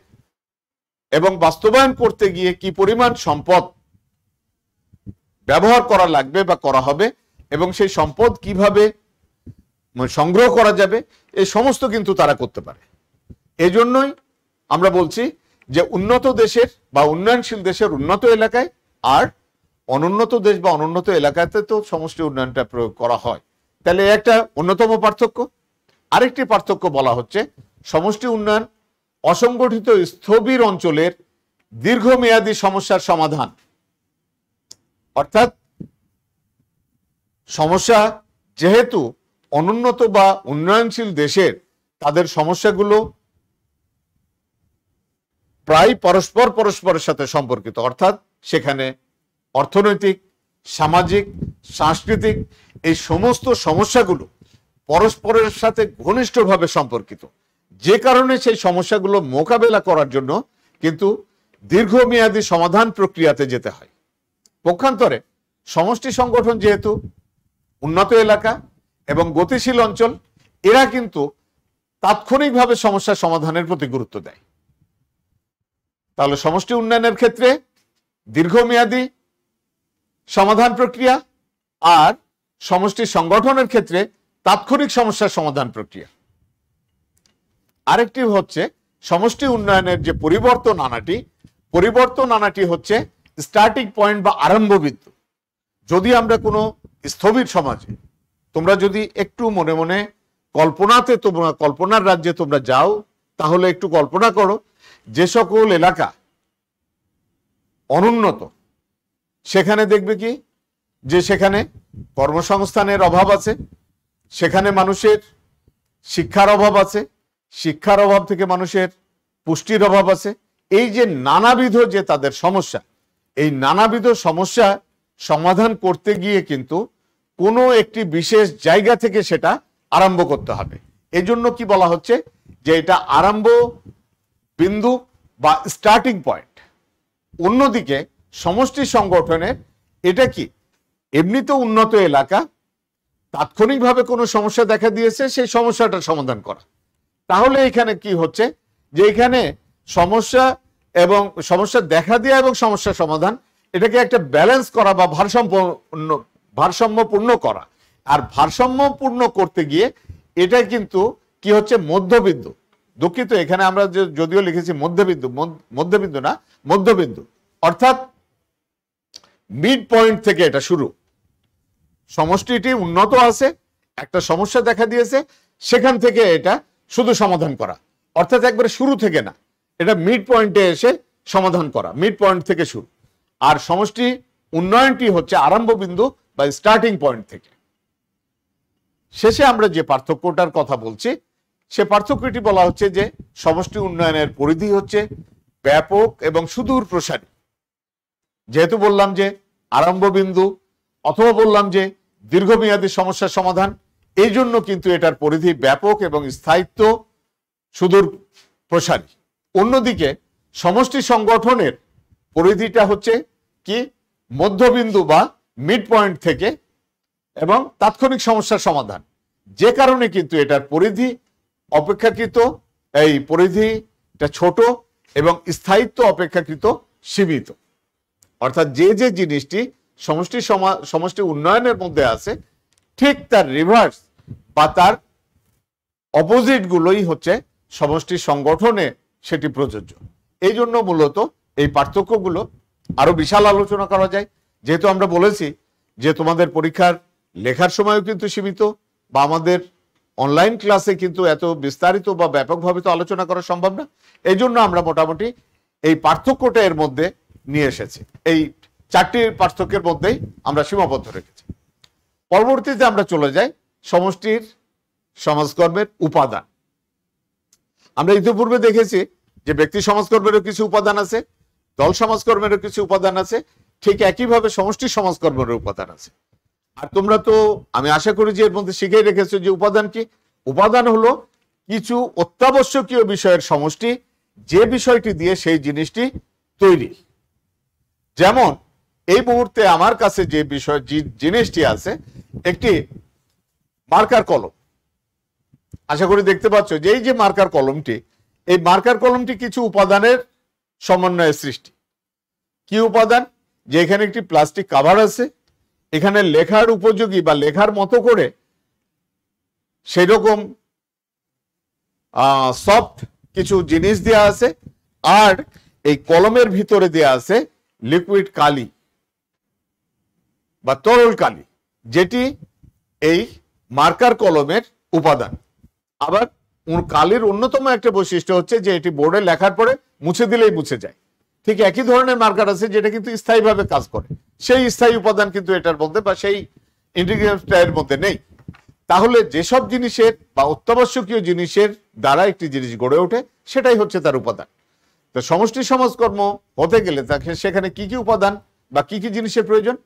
Speaker 1: এবং বাস্তবায়ন করতে গিয়ে কি পরিমাণ সম্পদ ব্যবহার করা লাগবে বা করা হবে? এবং সেই সম্পদ কীভাবে সংগ্রহ করা যাবে? এই সমস্ত কিন্তু তারা করতে পারে। এজন্যই আমরা বলছি যে উন্নত দেশের বা উন্নয়নশীল দেশের উন্নত এলাকায় আর অনুন্নত দেশ বা অনুন্নত এলাকাতে তো সমষ্টি উন্নয়নটা প্রয়োগ করা হয়। তাহলে একটা অন্যতম পার্থক্য। আরেকটি পার্থক্য বলা হচ্ছে সমষ্টি উন্নয়ন অসংগঠিত স্থবির অঞ্চলের দীর্ঘমেয়াদী সমস্যার সমাধান। অর্থাৎ সমস্যা যেহেতু অনুন্নত বা উন্নয়নশীল দেশের, তাদের সমস্যাগুলো প্রায় পরস্পর পরস্পরের সাথে সম্পর্কিত। অর্থাৎ সেখানে অর্থনৈতিক, সামাজিক, সাংস্কৃতিক এই সমস্ত সমস্যাগুলো পরস্পরের সাথে ঘনিষ্ঠভাবে সম্পর্কিত। যে কারণে সেই সমস্যাগুলো মোকাবেলা করার জন্য কিন্তু দীর্ঘমেয়াদী সমাধান প্রক্রিয়াতে যেতে হয়। পক্ষান্তরে সমষ্টি সংগঠন যেহেতু উন্নত এলাকা এবং গতিশীল অঞ্চল, এরা কিন্তু তাৎক্ষণিকভাবে সমস্যা সমাধানের প্রতি গুরুত্ব দেয়। তাহলে সমষ্টি উন্নয়নের ক্ষেত্রে দীর্ঘমেয়াদী সমাধান প্রক্রিয়া আর সমষ্টি সংগঠনের ক্ষেত্রে তাৎক্ষণিক সমস্যার সমাধান প্রক্রিয়া। আরেকটি হচ্ছে সমষ্টি উন্নয়নের যে পরিবর্তন আনাটি পরিবর্তন আনাটি হচ্ছে স্টার্টিং পয়েন্ট বা আরম্ভ বিন্দু যদি আমরা কোনো স্থবির সমাজে, তোমরা যদি একটু মনে মনে কল্পনাতে তোমরা, কল্পনার রাজ্যে তোমরা যাও, তাহলে একটু কল্পনা করো, যে সকল এলাকা অনুন্নত, সেখানে দেখবে কি? যে সেখানে কর্মসংস্থানের অভাব আছে, সেখানে মানুষের শিক্ষার অভাব আছে শিক্ষার অভাব থেকে মানুষের পুষ্টির অভাব আছে। এই যে নানাবিধ যে তাদের সমস্যা, এই নানাবিধ সমস্যা সমাধান করতে গিয়ে কিন্তু কোনো একটি বিশেষ জায়গা থেকে সেটা আরম্ভ করতে হবে। এজন্য কি বলা হচ্ছে যে এটা আরম্ভ বিন্দু বা স্টার্টিং পয়েন্ট অন্যদিকে সমষ্টি সংগঠনের এটা কি? এমনিতে উন্নত এলাকা, তাৎক্ষণিকভাবে কোনো সমস্যা দেখা দিয়েছে, সেই সমস্যাটা সমাধান করা। তাহলে এখানে কি হচ্ছে? যে এখানে সমস্যা এবং সমস্যা দেখা দেওয়া এবং সমস্যা সমাধান, এটাকে একটা ব্যালেন্স করা বা ভারসাম্য ভারসাম্যপূর্ণ করা। আর ভারসাম্যপূর্ণ করতে গিয়ে এটা কিন্তু কি হচ্ছে? মধ্যবিন্দু। দুঃখিত, এখানে আমরা যদিও লিখেছি মধ্যবিন্দু মধ্যবিন্দু না, মধ্যবিন্দু। অর্থাৎ মিড পয়েন্ট থেকে এটা শুরু। সমষ্টিটি উন্নত আছে, একটা সমস্যা দেখা দিয়েছে, সেখান থেকে এটা শুধু সমাধান করা। অর্থাৎ একবারে শুরু থেকে না, এটা মিড পয়েন্টে এসে সমাধান করা মিড পয়েন্ট থেকে শুরু। আর সমষ্টি উন্নয়নটি হচ্ছে আরম্ভ বিন্দু বা স্টার্টিং পয়েন্ট থেকে। শেষে আমরা যে পার্থক্যটার কথা বলছি, সে পার্থক্যটি বলা হচ্ছে যে সমষ্টি উন্নয়নের পরিধি হচ্ছে ব্যাপক এবং সুদূর প্রসারী। যেহেতু বললাম যে আরম্ভ বিন্দু অথবা বললাম যে দীর্ঘমেয়াদী সমস্যার সমাধান এই জন্য কিন্তু এটার পরিধি ব্যাপক এবং স্থায়িত্ব সুদূর প্রসারী। অন্যদিকে সমষ্টি সংগঠনের পরিধিটা হচ্ছে কি? মধ্যবিন্দু বা মিড পয়েন্ট থেকে এবং তাৎক্ষণিক সমস্যার সমাধান। যে কারণে কিন্তু এটার পরিধি অপেক্ষাকৃত, এই পরিধিটা ছোট এবং স্থায়িত্ব অপেক্ষাকৃত সীমিত। অর্থাৎ যে যে জিনিসটি সমষ্টি সমষ্টি উন্নয়নের মধ্যে আছে ঠিক তার রিভার্স বা তার অপোজিট গুলোই হচ্ছে সমষ্টি সংগঠনে সেটি প্রযোজ্য। এই জন্য মূলত এই পার্থক্যগুলো আরও বিশাল আলোচনা করা যায়। যেহেতু আমরা বলেছি যে তোমাদের পরীক্ষার লেখার সময়ও কিন্তু সীমিত বা আমাদের অনলাইন ক্লাসে কিন্তু এত বিস্তারিত বা ব্যাপকভাবে তো আলোচনা করা সম্ভব না, এই জন্য আমরা মোটামুটি এই পার্থক্যটা এর মধ্যে নিয়ে এসেছি। এই চারটি পার্থক্যের মধ্যেই আমরা সীমাবদ্ধ রেখেছি। পরবর্তীতে আমরা চলে যাই সমষ্টির সমাজকর্মের উপাদান। আমরা ইতিপূর্বে দেখেছি যে ব্যক্তি সমাজকর্মেরও কিছু উপাদান আছে, দল সমাজকর্মেরও কিছু উপাদান আছে, ঠিক একইভাবে সমষ্টি সমাজকর্মেরও উপাদান আছে। আর তোমরা তো, আমি আশা করি যে এর মধ্যে শিখেই রেখেছো যে উপাদান কি। উপাদান হলো কিছু অত্যাবশ্যকীয় বিষয়ের সমষ্টি, যে বিষয়টি দিয়ে সেই জিনিসটি তৈরি। যেমন এই মুহূর্তে আমার কাছে যে বিষয় জিনিসটি আছে, একটি মার্কার কলম। আশা করি দেখতে পাচ্ছ যে এই যে মার্কার কলমটি, এই মার্কার কলমটি কিছু উপাদানের সমন্বয়ে সৃষ্টি। কি উপাদান? যে এখানে একটি প্লাস্টিক কাভার আছে, এখানে লেখার উপযোগী বা লেখার মতো করে সেরকম সফট কিছু জিনিস দেওয়া আছে, আর এই কলমের ভিতরে দেওয়া আছে লিকুইড কালি। বা তরল কালি, যেটি এই মার্কার কলমের উপাদান। আবার কালির অন্যতম একটা বৈশিষ্ট্য হচ্ছে যে এটি বোর্ডে লেখার পরে মুছে দিলেই মুছে যায়। ঠিক একই ধরনের মার্কার আছে যেটা কিন্তু স্থায়ীভাবে কাজ করে। সেই স্থায়ী উপাদান কিন্তু এটার মধ্যে বা সেই ইন্টিগ্রেটের মধ্যে নেই। তাহলে যেসব জিনিসের বা অত্যাবশ্যকীয় জিনিসের দ্বারা একটি জিনিস গড়ে ওঠে, সেটাই হচ্ছে তার উপাদান। তো সমষ্টি সমাজকর্ম হতে গেলে তাকে সেখানে কি কি উপাদান বা কি কি জিনিসের প্রয়োজন?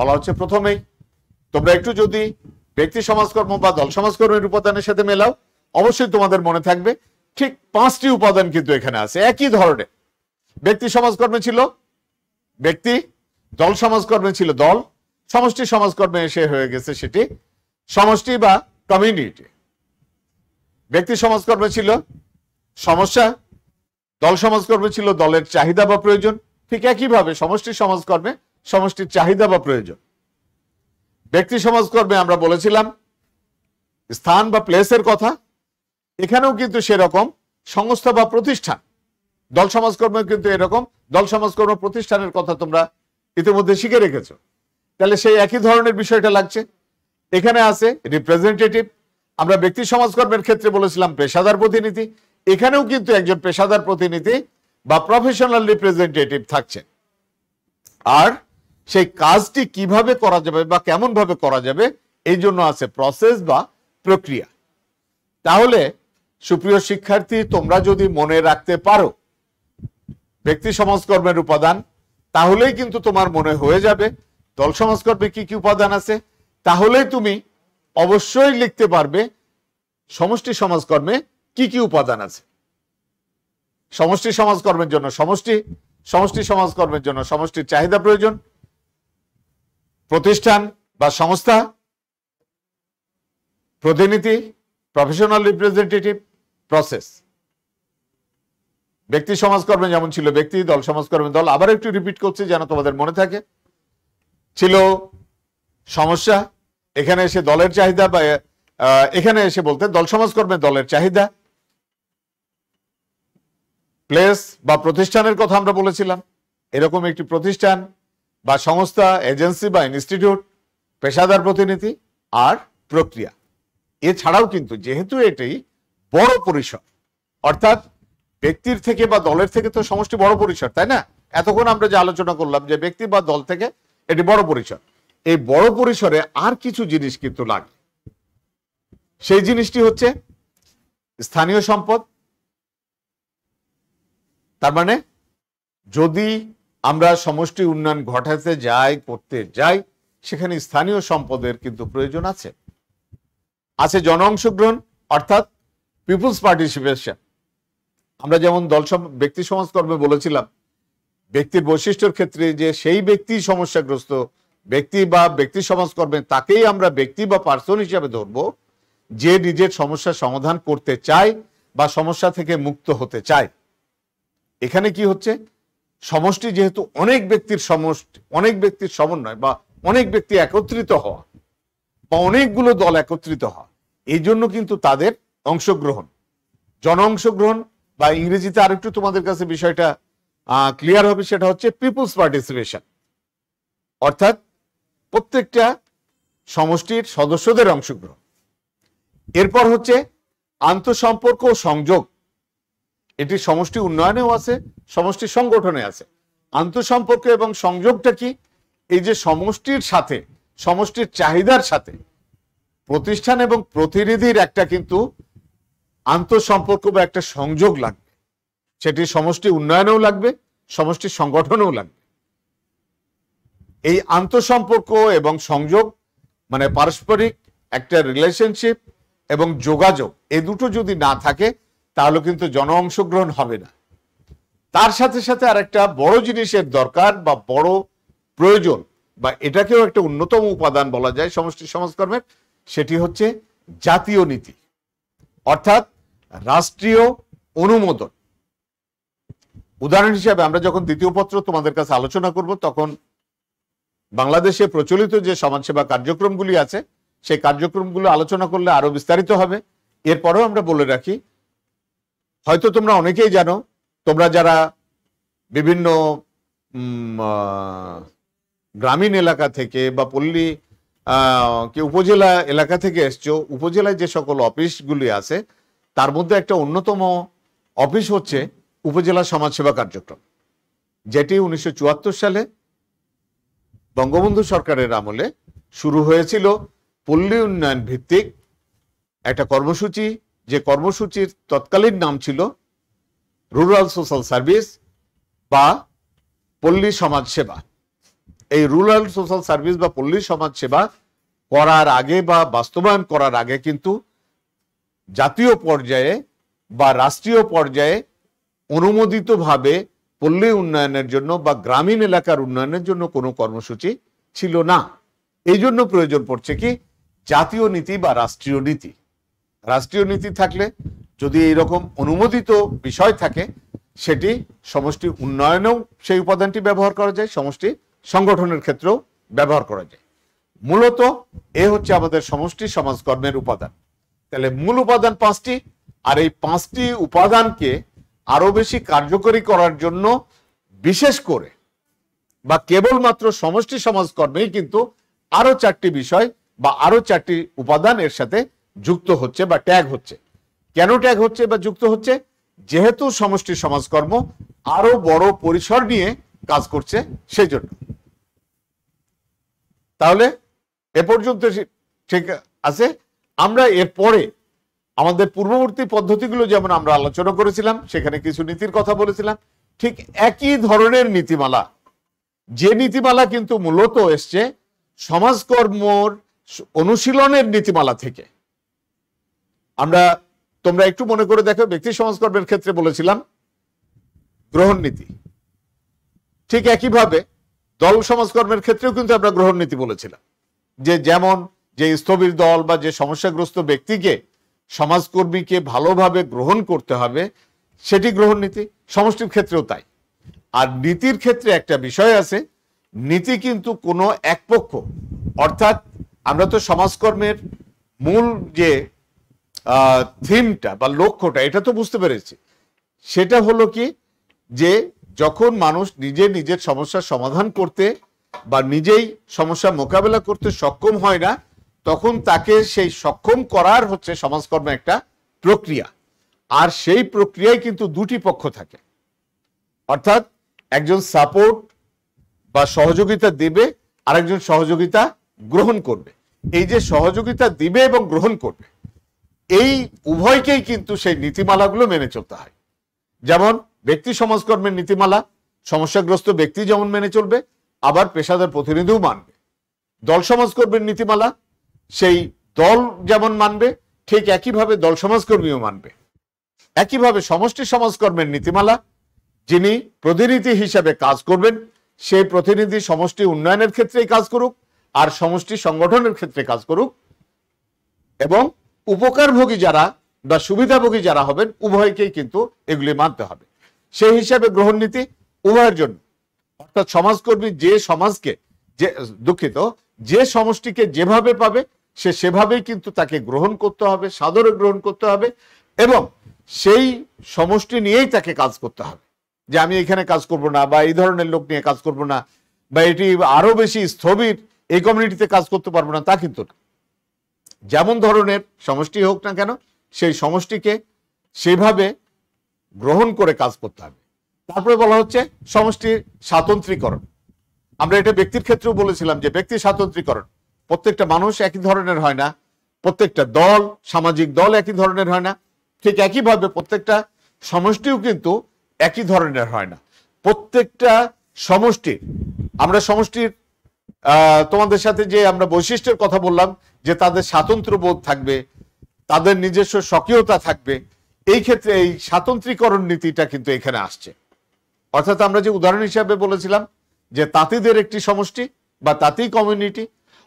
Speaker 1: বলা হচ্ছে প্রথমেই, তোমরা একটু যদি ব্যক্তি সমাজকর্ম বা দল সমাজকর্মের উপাদানের সাথে মেলাও, অবশ্যই তোমাদের মনে থাকবে, ঠিক পাঁচটি উপাদান কিন্তু এখানে আছে, একই ধরনের। ব্যক্তি সমাজকর্মে ছিল ব্যক্তি, দল সমাজকর্মে ছিল দল, সমষ্টি সমাজকর্মে এসে হয়ে গেছে সেটি সমষ্টি বা কমিউনিটি ব্যক্তি সমাজকর্মে ছিল সমস্যা, দল সমাজকর্মে ছিল দলের চাহিদা বা প্রয়োজন, ঠিক একইভাবে সমষ্টি সমাজকর্মে সমষ্টির চাহিদা বা প্রয়োজন। ব্যক্তি সমাজকর্মে আমরা বলেছিলাম, স্থান বা প্লেসের কথা, এখানেও কিন্তু সেরকম সংস্থা বা প্রতিষ্ঠান। দল সমাজকর্মে কিন্তু এরকম, দল সমাজকর্ম প্রতিষ্ঠানের কথা তোমরা ইতিমধ্যে শিখে রেখেছ। তাহলে সেই একই ধরনের বিষয়টা লাগছে। এখানে আছে রিপ্রেজেন্টেটিভ আমরা ব্যক্তি সমাজকর্মের ক্ষেত্রে বলেছিলাম পেশাদার প্রতিনিধি, এখানেও কিন্তু একজন পেশাদার প্রতিনিধি বা প্রফেশনাল রিপ্রেজেন্টেটিভ থাকছে। আর সেই কাজটি কীভাবে করা যাবে বা কেমন ভাবে করা যাবে, এই জন্য আছে প্রসেস বা প্রক্রিয়া। তাহলে, সুপ্রিয় শিক্ষার্থী, তোমরা যদি মনে রাখতে পারো, ব্যক্তি সমাজকর্মের উপাদান, তাহলেই কিন্তু তোমার মনে হয়ে যাবে, দল সমাজকর্মে কি কি উপাদান আছে, তাহলেই তুমি অবশ্যই লিখতে পারবে, সমষ্টি সমাজকর্মে কি কি উপাদান আছে। সমষ্টি সমাজকর্মের জন্য সমষ্টি সমষ্টি সমাজকর্মের জন্য সমষ্টির চাহিদা প্রয়োজন প্রতিষ্ঠান বা সংস্থা, প্রতিনিধি প্রফেশনাল রিপ্রেজেন্টেটিভ প্রসেস ব্যক্তি সমাজকর্মে যেমন ছিল ব্যক্তি, দল সমাজকর্মে দল, আবার একটু রিপিট করছি যেন তোমাদের মনে থাকে। ছিল সমস্যা, এখানে এসে দলের চাহিদা বা এখানে এসে বলতে দল সমাজকর্মে দলের চাহিদা প্লেস বা প্রতিষ্ঠানের কথা আমরা বলেছিলাম। এরকম একটি প্রতিষ্ঠান বা সংস্থা, এজেন্সি বা ইনস্টিটিউট, পেশাদার প্রতিনিধি আর প্রক্রিয়া। এছাড়াও কিন্তু যেহেতু এটি বড় পরিসর, অর্থাৎ ব্যক্তির থেকে বা দলের থেকে তো সমষ্টি বড় পরিসর, তাই না? এতক্ষণ আমরা যে আলোচনা করলাম যে ব্যক্তি বা দল থেকে এটি বড় পরিসর। এই বড় পরিসরে আর কিছু জিনিস কিন্তু লাগে। সেই জিনিসটি হচ্ছে স্থানীয় সম্পদ। তার মানে যদি আমরা সমষ্টি উন্নয়ন ঘটাতে যাই, করতে যাই, সেখানে স্থানীয় সম্পদের কিন্তু প্রয়োজন আছে। আছে জন অংশগ্রহণ অর্থাৎ পিপুলস পার্টিসিপেশন। আমরা যেমন দল ব্যক্তি সমাজকর্মে বলেছিলাম, ব্যক্তির বৈশিষ্ট্যর ক্ষেত্রে যে সেই ব্যক্তি সমস্যাগ্রস্ত ব্যক্তি বা ব্যক্তি সমাজকর্মে তাকেই আমরা ব্যক্তি বা পার্সন হিসাবে ধরব, যে নিজের সমস্যার সমাধান করতে চায় বা সমস্যা থেকে মুক্ত হতে চায়। এখানে কি হচ্ছে? সমষ্টি যেহেতু অনেক ব্যক্তির সমষ্টি, অনেক ব্যক্তির সমন্বয় বা অনেক ব্যক্তি একত্রিত হওয়া বা অনেকগুলো দল একত্রিত হওয়া, এই জন্য কিন্তু তাদের অংশগ্রহণ। জন অংশগ্রহণ বা ইংরেজিতে আরেকটু তোমাদের কাছে বিষয়টা ক্লিয়ার হবে, সেটা হচ্ছে পিপুলস পার্টিসিপেশন অর্থাৎ প্রত্যেকটা সমষ্টির সদস্যদের অংশগ্রহণ। এরপর হচ্ছে আন্তঃসম্পর্ক ও সংযোগ। এটি সমষ্টি উন্নয়নেও আছে, সমষ্টি সংগঠনে আছে। আন্তঃসম্পর্ক এবং সংযোগটা কি? এই যে সমষ্টির সাথে, সমষ্টির চাহিদার সাথে, প্রতিষ্ঠান এবং প্রতিনিধির একটা কিন্তু আন্তঃসম্পর্ক বা একটা সংযোগ লাগবে। সেটি সমষ্টি উন্নয়নেও লাগবে, সমষ্টি সংগঠনেও লাগবে। এই আন্তঃসম্পর্ক এবং সংযোগ মানে পারস্পরিক একটা রিলেশনশিপ এবং যোগাযোগ এই দুটো যদি না থাকে তাহলে কিন্তু জন অংশগ্রহণ হবে না। তার সাথে সাথে আর একটা বড় জিনিসের দরকার বা বড় প্রয়োজন বা এটাকেও একটা অন্যতম উপাদান বলা যায় সমষ্টি সমাজকর্মের, সেটি হচ্ছে জাতীয় নীতি, অর্থাৎ রাষ্ট্রীয় অনুমোদন। উদাহরণ হিসাবে আমরা যখন দ্বিতীয় পত্র তোমাদের কাছে আলোচনা করব, তখন বাংলাদেশে প্রচলিত যে সমাজসেবা কার্যক্রমগুলি আছে, সেই কার্যক্রমগুলো আলোচনা করলে আরও বিস্তারিত হবে। এরপরেও আমরা বলে রাখি হয়তো তোমরা অনেকেই জানো, তোমরা যারা বিভিন্ন গ্রামীণ এলাকা থেকে বা পল্লী কি উপজেলা এলাকা থেকে এসছো, উপজেলায় যে সকল অফিসগুলি আছে, তার মধ্যে একটা অন্যতম অফিস হচ্ছে উপজেলা সমাজসেবা কার্যক্রম, যেটি উনিশশো চুয়াত্তর সালে বঙ্গবন্ধু সরকারের আমলে শুরু হয়েছিল। পল্লী উন্নয়ন ভিত্তিক একটা কর্মসূচি যে কর্মসূচির তৎকালীন নাম ছিল রুরাল সোশ্যাল সার্ভিস বা পল্লী সমাজ সেবা। এই রুরাল সোশ্যাল সার্ভিস বা পল্লী সমাজ সেবা করার আগে বা বাস্তবায়ন করার আগে কিন্তু জাতীয় পর্যায়ে বা রাষ্ট্রীয় পর্যায়ে অনুমোদিতভাবে পল্লী উন্নয়নের জন্য বা গ্রামীণ এলাকার উন্নয়নের জন্য কোনো কর্মসূচি ছিল না। এই জন্য প্রয়োজন পড়ছে কি জাতীয় নীতি বা রাষ্ট্রীয় নীতি। রাষ্ট্রীয় নীতি থাকলে, যদি এইরকম অনুমোদিত বিষয় থাকে, সেটি সমষ্টি উন্নয়নেও সেই উপাদানটি ব্যবহার করা যায়, সমষ্টি সংগঠনের ক্ষেত্রেও ব্যবহার করা যায়। মূলত এ হচ্ছে আমাদের সমষ্টি সমাজকর্মের উপাদান। তাহলে মূল উপাদান পাঁচটি, আর এই পাঁচটি উপাদানকে আরও বেশি কার্যকরী করার জন্য বিশেষ করে বা কেবলমাত্র সমষ্টি সমাজকর্মেই কিন্তু আরও চারটি বিষয় বা আরও চারটি উপাদান এর সাথে যুক্ত হচ্ছে বা ট্যাগ হচ্ছে। কেন ট্যাগ হচ্ছে বা যুক্ত হচ্ছে? যেহেতু সমষ্টি সমাজকর্ম আরও বড় পরিসর নিয়ে কাজ করছে সেই জন্য তাহলে এ পর্যন্ত ঠিক আছে? আমরা এরপরে আমাদের পূর্ববর্তী পদ্ধতিগুলো যেমন আমরা আলোচনা করেছিলাম, সেখানে কিছু নীতির কথা বলেছিলাম, ঠিক একই ধরনের নীতিমালা। যে নীতিমালা কিন্তু মূলত এসছে সমাজকর্মর অনুশীলনের নীতিমালা থেকে। আমরা, তোমরা একটু মনে করে দেখো, ব্যক্তি সমাজকর্মের ক্ষেত্রে বলেছিলাম, গ্রহণ নীতি। ঠিক একইভাবে, দল সমাজকর্মের ক্ষেত্রেও কিন্তু আমরা গ্রহণ নীতি বলেছিলাম। যে যেমন, যে স্থবির দল বা যে সমস্যাগ্রস্ত ব্যক্তিকে সমাজকর্মীকে ভালোভাবে গ্রহণ করতে হবে, সেটি গ্রহণ নীতি। সমষ্টির ক্ষেত্রেও তাই। আর নীতির ক্ষেত্রে একটা বিষয় আছে, নীতি কিন্তু কোনো এক পক্ষ। অর্থাৎ আমরা তো সমাজকর্মের মূল যে থিমটা বা লক্ষ্যটা, এটা তো বুঝতে পেরেছি। সেটা হলো কি যে যখন মানুষ নিজে নিজের সমস্যার সমাধান করতে বা নিজেই সমস্যা মোকাবেলা করতে সক্ষম হয় না, তখন তাকে সেই সক্ষম করার হচ্ছে সমাজকর্ম একটা প্রক্রিয়া। আর সেই প্রক্রিয়ায় কিন্তু দুটি পক্ষ থাকে। অর্থাৎ একজন সাপোর্ট বা সহযোগিতা দেবে আর একজন সহযোগিতা গ্রহণ করবে। এই যে সহযোগিতা দিবে এবং গ্রহণ করবে এই উভয়কেই কিন্তু সেই নীতিমালাগুলো মেনে চলতে হয়। যেমন ব্যক্তি সমাজকর্মের নীতিমালা, সমস্যাগ্রস্ত ব্যক্তি যেমন মেনে চলবে, আবার পেশাদার প্রতিনিধিও মানবে। দল সমাজকর্মের নীতিমালা, সেই দল যেমন মানবে, ঠিক একইভাবে দল সমাজকর্মীও মানবে। একইভাবে সমষ্টি সমাজকর্মের নীতিমালা, যিনি প্রতিনিধি হিসাবে কাজ করবেন, সেই প্রতিনিধি সমষ্টি উন্নয়নের ক্ষেত্রেই কাজ করুক, আর সমষ্টি সংগঠনের ক্ষেত্রে কাজ করুক, এবং উপকারভোগী যারা বা সুবিধাভোগী যারা হবেন, উভয়কেই কিন্তু এগুলি মানতে হবে। সেই হিসাবে গ্রহণ নীতি উভয়ের জন্য। অর্থাৎ সমাজকর্মী যে সমাজকে যে, দুঃখিত, যে সমষ্টিকে যেভাবে পাবে, সে সেভাবেই কিন্তু তাকে গ্রহণ করতে হবে, সাদরে গ্রহণ করতে হবে এবং সেই সমষ্টি নিয়েই তাকে কাজ করতে হবে। যে আমি এখানে কাজ করব না বা এই ধরনের লোক নিয়ে কাজ করব না বা এটি আরও বেশি স্থবির, এই কমিউনিটিতে কাজ করতে পারব না, তা কিন্তু না। যেমন ধরনের সমষ্টি হোক না কেন, সেই সমষ্টিকে সেভাবে গ্রহণ করে কাজ করতে হবে। তারপরে বলা হচ্ছে সমষ্টির স্বাতন্ত্রীকরণ। আমরা এটা ব্যক্তির ক্ষেত্রেও বলেছিলাম যে ব্যক্তি স্বাতন্ত্রীকরণ, প্রত্যেকটা মানুষ একই ধরনের হয় না, প্রত্যেকটা দল, সামাজিক দল একই ধরনের হয় না, ঠিক একইভাবে প্রত্যেকটা সমষ্টিও কিন্তু একই ধরনের হয় না। প্রত্যেকটা সমষ্টির, আমরা সমষ্টির তোমাদের সাথে যে আমরা বৈশিষ্ট্যের কথা বললাম যে তাদের স্বাতন্ত্র বোধ থাকবে, তাদের নিজস্ব স্বকীয়তা থাকবে, এই ক্ষেত্রে এই স্বাতন্ত্রীকরণ নীতিটা কিন্তু এখানে আসছে। অর্থাৎ আমরা যে উদাহরণ হিসাবে বলেছিলাম যে তাঁতিদের একটি সমষ্টি বা তাঁতি কমিউনিটি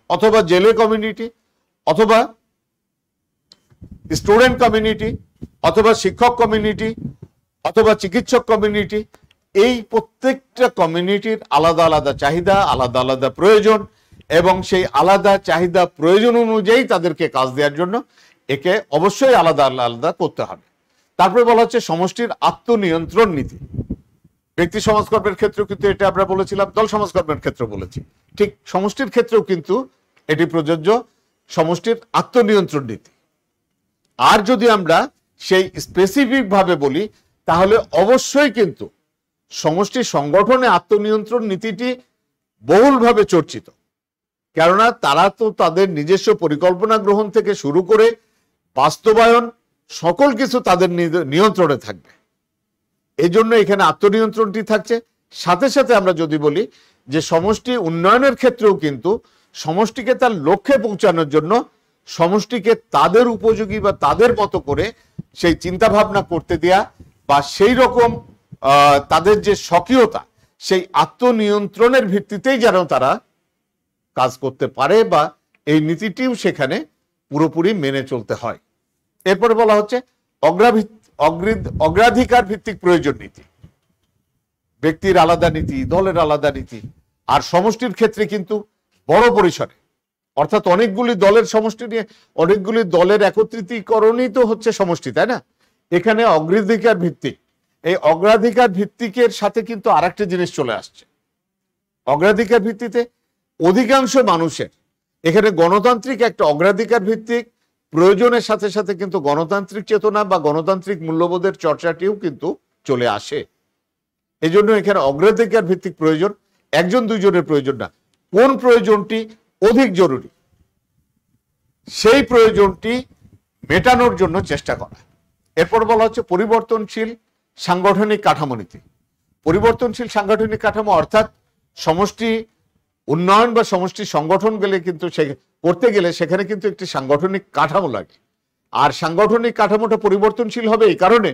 Speaker 1: অথবা জেলে কমিউনিটি অথবা স্টুডেন্ট কমিউনিটি অথবা শিক্ষক কমিউনিটি অথবা চিকিৎসক কমিউনিটি, এই প্রত্যেকটা কমিউনিটির আলাদা আলাদা চাহিদা, আলাদা আলাদা প্রয়োজন এবং সেই আলাদা চাহিদা প্রয়োজন অনুযায়ী তাদেরকে কাজ দেওয়ার জন্য একে অবশ্যই আলাদা আলাদা করতে হবে। তারপরে বলা হচ্ছে সমষ্টির আত্মনিয়ন্ত্রণ নীতি। ব্যক্তি সমাজকর্মের ক্ষেত্রেও কিন্তু এটা আমরা বলেছিলাম, দল সমাজকর্মের ক্ষেত্রে বলেছি। ঠিক সমষ্টির ক্ষেত্রেও কিন্তু এটি প্রযোজ্য সমষ্টির আত্মনিয়ন্ত্রণ নীতি। আর যদি আমরা সেই স্পেসিফিক ভাবে বলি, তাহলে অবশ্যই কিন্তু সমষ্টি সংগঠনে আত্মনিয়ন্ত্রণ নীতিটি বহুলভাবে চর্চিত। কেননা তারা তো তাদের নিজস্ব পরিকল্পনা গ্রহণ থেকে শুরু করে বাস্তবায়ন, সকল কিছু তাদের নিয়ন্ত্রণে থাকবে। এই জন্য এখানে আত্মনিয়ন্ত্রণটি থাকছে। সাথে সাথে আমরা যদি বলি যে সমষ্টি উন্নয়নের ক্ষেত্রেও কিন্তু সমষ্টিকে তার লক্ষ্যে পৌঁছানোর জন্য সমষ্টিকে তাদের উপযোগী বা তাদের মতো করে সেই চিন্তা ভাবনা করতে দেয়া বা সেই রকম তাদের যে স্বকীয়তা, সেই আত্মনিয়ন্ত্রণের ভিত্তিতেই যেন তারা কাজ করতে পারে বা এই নীতিটিও সেখানে পুরোপুরি মেনে চলতে হয়। এরপরে বলা হচ্ছে অগ্রাধিকার ভিত্তিক প্রয়োজন নীতি। ব্যক্তির আলাদা নীতি, দলের আলাদা নীতি, আর সমষ্টির ক্ষেত্রে কিন্তু বড় পরিসরে। অর্থাৎ অনেকগুলি দলের সমষ্টি নিয়ে, অনেকগুলি দলের একত্রিতকরণই তো হচ্ছে সমষ্টি, তাই না? এখানে অগ্রাধিকার ভিত্তিক। এই অগ্রাধিকার ভিত্তিকের সাথে কিন্তু আরেকটা জিনিস চলে আসছে। অগ্রাধিকার ভিত্তিতে অধিকাংশ মানুষের। এখানে গণতান্ত্রিক একটা অগ্রাধিকার ভিত্তিক, প্রয়োজনের সাথে সাথে কিন্তু গণতান্ত্রিক চেতনা বা গণতান্ত্রিক মূল্যবোধের চর্চাটিও কিন্তু চলে আসে। এই জন্য এখানে অগ্রাধিকার ভিত্তিক প্রয়োজন, একজন দুইজনের প্রয়োজন না। কোন প্রয়োজনটি অধিক জরুরি? সেই প্রয়োজনটি মেটানোর জন্য চেষ্টা করা। এরপর বলা হচ্ছে পরিবর্তনশীল সাংগঠনিক কাঠামো নীতি। পরিবর্তনশীল সাংগঠনিক কাঠামো অর্থাৎ সমষ্টি উন্নয়ন বা সমষ্টি সংগঠন গেলে কিন্তু সে, করতে গেলে সেখানে কিন্তু একটি সাংগঠনিক কাঠামো লাগে। আর সাংগঠনিক কাঠামোটা পরিবর্তনশীল হবে এই কারণে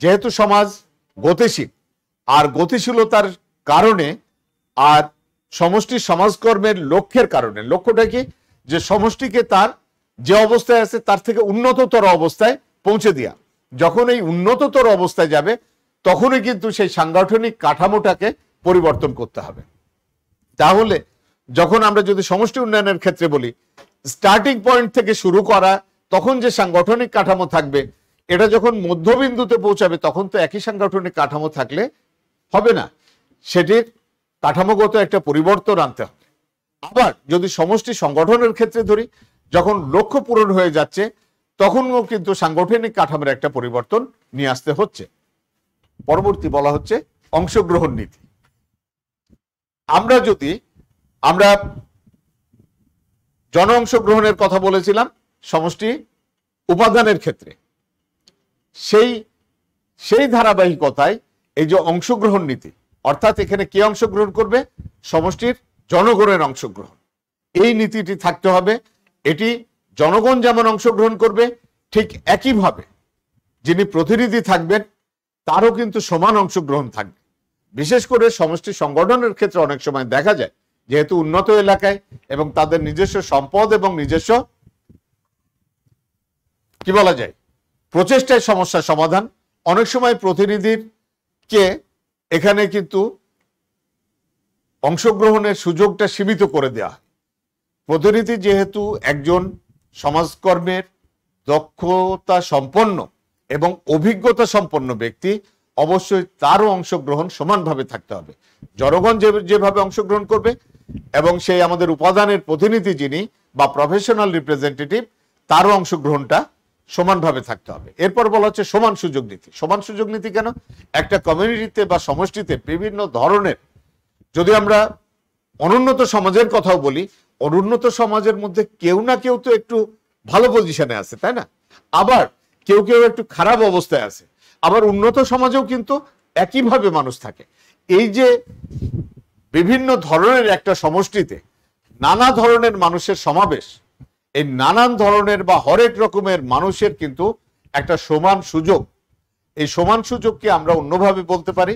Speaker 1: যেহেতু সমাজ গতিশীল, আর গতিশীলতার কারণে আর সমষ্টি সমাজকর্মের লক্ষ্যের কারণে। লক্ষ্যটা কি? যে সমষ্টিকে তার যে অবস্থায় আছে তার থেকে উন্নততর অবস্থায় পৌঁছে দেওয়া যখন এই উন্নততর অবস্থায় যাবে, তখনই কিন্তু সেই সাংগঠনিক কাঠামোটাকে পরিবর্তন করতে হবে। তাহলে যখন আমরা যদি সমষ্টি উন্নয়নের ক্ষেত্রে বলি স্টার্টিং পয়েন্ট থেকে শুরু করা, তখন যে সাংগঠনিক কাঠামো থাকবে, এটা যখন মধ্যবিন্দুতে পৌঁছাবে, তখন তো একই সাংগঠনিক কাঠামো থাকলে হবে না। সেটির কাঠামোগত একটা পরিবর্তন আনতে হবে। আবার যদি সমষ্টি সংগঠনের ক্ষেত্রে ধরি, যখন লক্ষ্য পূরণ হয়ে যাচ্ছে, তখনও কিন্তু সাংগঠনিক কাঠামোর একটা পরিবর্তন নিয়ে আসতে হচ্ছে। পরবর্তী বলা হচ্ছে অংশগ্রহণ নীতি। আমরা যদি, আমরা জন অংশগ্রহণের কথা বলেছিলাম সমষ্টি উপাদানের ক্ষেত্রে, সেই সেই ধারাবাহিকতায় এই যে অংশগ্রহণ নীতি, অর্থাৎ এখানে কে অংশগ্রহণ করবে? সমষ্টির জনগণের অংশগ্রহণ। এই নীতিটি থাকতে হবে, এটি জনগণ যেমন অংশগ্রহণ করবে, ঠিক একইভাবে যিনি প্রতিনিধি থাকবেন, তারও কিন্তু সমান অংশগ্রহণ থাকবে। বিশেষ করে সমষ্টি সংগঠনের ক্ষেত্রে অনেক সময় দেখা যায়, যেহেতু উন্নত এলাকায় এবং তাদের নিজস্ব সম্পদ এবং নিজস্ব, কি বলা যায়, প্রচেষ্টায় সমস্যার সমাধান। অনেক সময় প্রতিনিধির কে এখানে কিন্তু অংশগ্রহণের সুযোগটা সীমিত করে হয়। প্রতিনিধি যেহেতু একজন সমাজকর্মের দক্ষতা সম্পন্ন এবং অভিজ্ঞতা সম্পন্ন ব্যক্তি অবশ্যই তারও অংশগ্রহণ সমানভাবে থাকতে হবে। জনগণ যে যেভাবে অংশগ্রহণ করবে এবং সেই আমাদের উপাদানের প্রতিনিধি যিনি বা প্রফেশনাল রিপ্রেজেন্টেটিভ তারও অংশগ্রহণটা সমানভাবে থাকতে হবে। এরপর বলা হচ্ছে সমান সুযোগ নীতি। সমান সুযোগ নীতি কেন? একটা কমিউনিটিতে বা সমষ্টিতে বিভিন্ন ধরনের যদি আমরা অনুন্নত সমাজের কথাও বলি, অনুন্নত সমাজের মধ্যে কেউ না কেউ তো একটু ভালো পজিশনে আছে, তাই না? আবার কেউ কেউ একটু খারাপ অবস্থায় আছে। আবার উন্নত সমাজেও কিন্তু একইভাবে মানুষ থাকে। এই যে বিভিন্ন ধরনের একটা সমষ্টিতে নানা ধরনের মানুষের সমাবেশ, এই নানান ধরনের বা হরেক রকমের মানুষের কিন্তু একটা সমান সুযোগ। এই সমান সুযোগকে আমরা অন্যভাবে বলতে পারি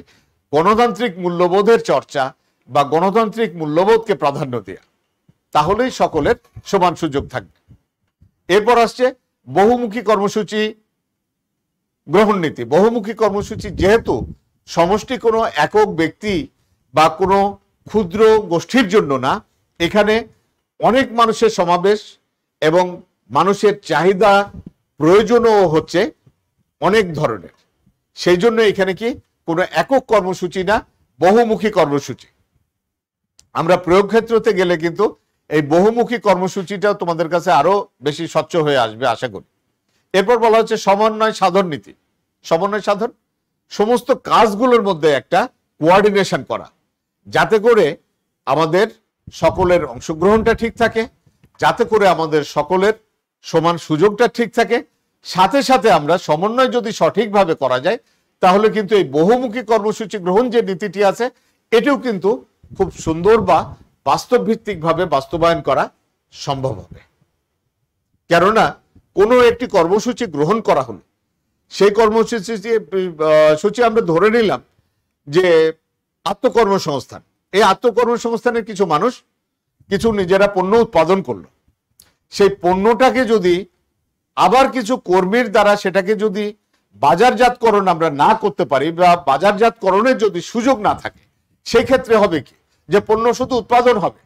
Speaker 1: গণতান্ত্রিক মূল্যবোধের চর্চা বা গণতান্ত্রিক মূল্যবোধকে প্রাধান্য দেওয়া তাহলেই সকলের সমান সুযোগ থাকবে। এরপর আসছে বহুমুখী কর্মসূচি গ্রহণ নীতি বহুমুখী কর্মসূচি যেহেতু সমষ্টি কোনো একক ব্যক্তি বা কোনো ক্ষুদ্র গোষ্ঠীর জন্য না, এখানে অনেক মানুষের সমাবেশ এবং মানুষের চাহিদা প্রয়োজনও হচ্ছে অনেক ধরনের। সেই জন্য এখানে কি কোনো একক কর্মসূচি না, বহুমুখী কর্মসূচি। আমরা প্রয়োগ ক্ষেত্রতে গেলে কিন্তু এই বহুমুখী কর্মসূচিটা তোমাদের কাছে আরও বেশি স্বচ্ছ হয়ে আসবে, আশা করি। এরপর বলা হচ্ছে সমন্বয় সাধন নীতি। সমন্বয় সাধন, সমস্ত কাজগুলোর মধ্যে একটা কোয়ার্ডিনেশন করা। যাতে করে আমাদের সকলের অংশগ্রহণটা ঠিক থাকে, যাতে করে আমাদের সকলের সমান সুযোগটা ঠিক থাকে। সাথে সাথে আমরা সমন্বয় যদি সঠিকভাবে করা যায়, তাহলে কিন্তু এই বহুমুখী কর্মসূচি গ্রহণ যে নীতিটি আছে, এটিও কিন্তু খুব সুন্দর বা বাস্তব ভিত্তিকভাবে বাস্তবায়ন করা সম্ভব হবে। কেননা কোনো একটি কর্মসূচি গ্রহণ করা হলো সেই কর্মসূচি সূচি আমরা ধরে নিলাম যে আত্মকর্মসংস্থান। এই আত্মকর্মসংস্থানের কিছু মানুষ কিছু নিজেরা পণ্য উৎপাদন করল। সেই পণ্যটাকে যদি আবার কিছু কর্মীর দ্বারা সেটাকে যদি বাজারজাতকরণ আমরা না করতে পারি বা বাজারজাতকরণের যদি সুযোগ না থাকে, সেই ক্ষেত্রে হবে কি? যে পণ্য শুধু উৎপাদন হবে,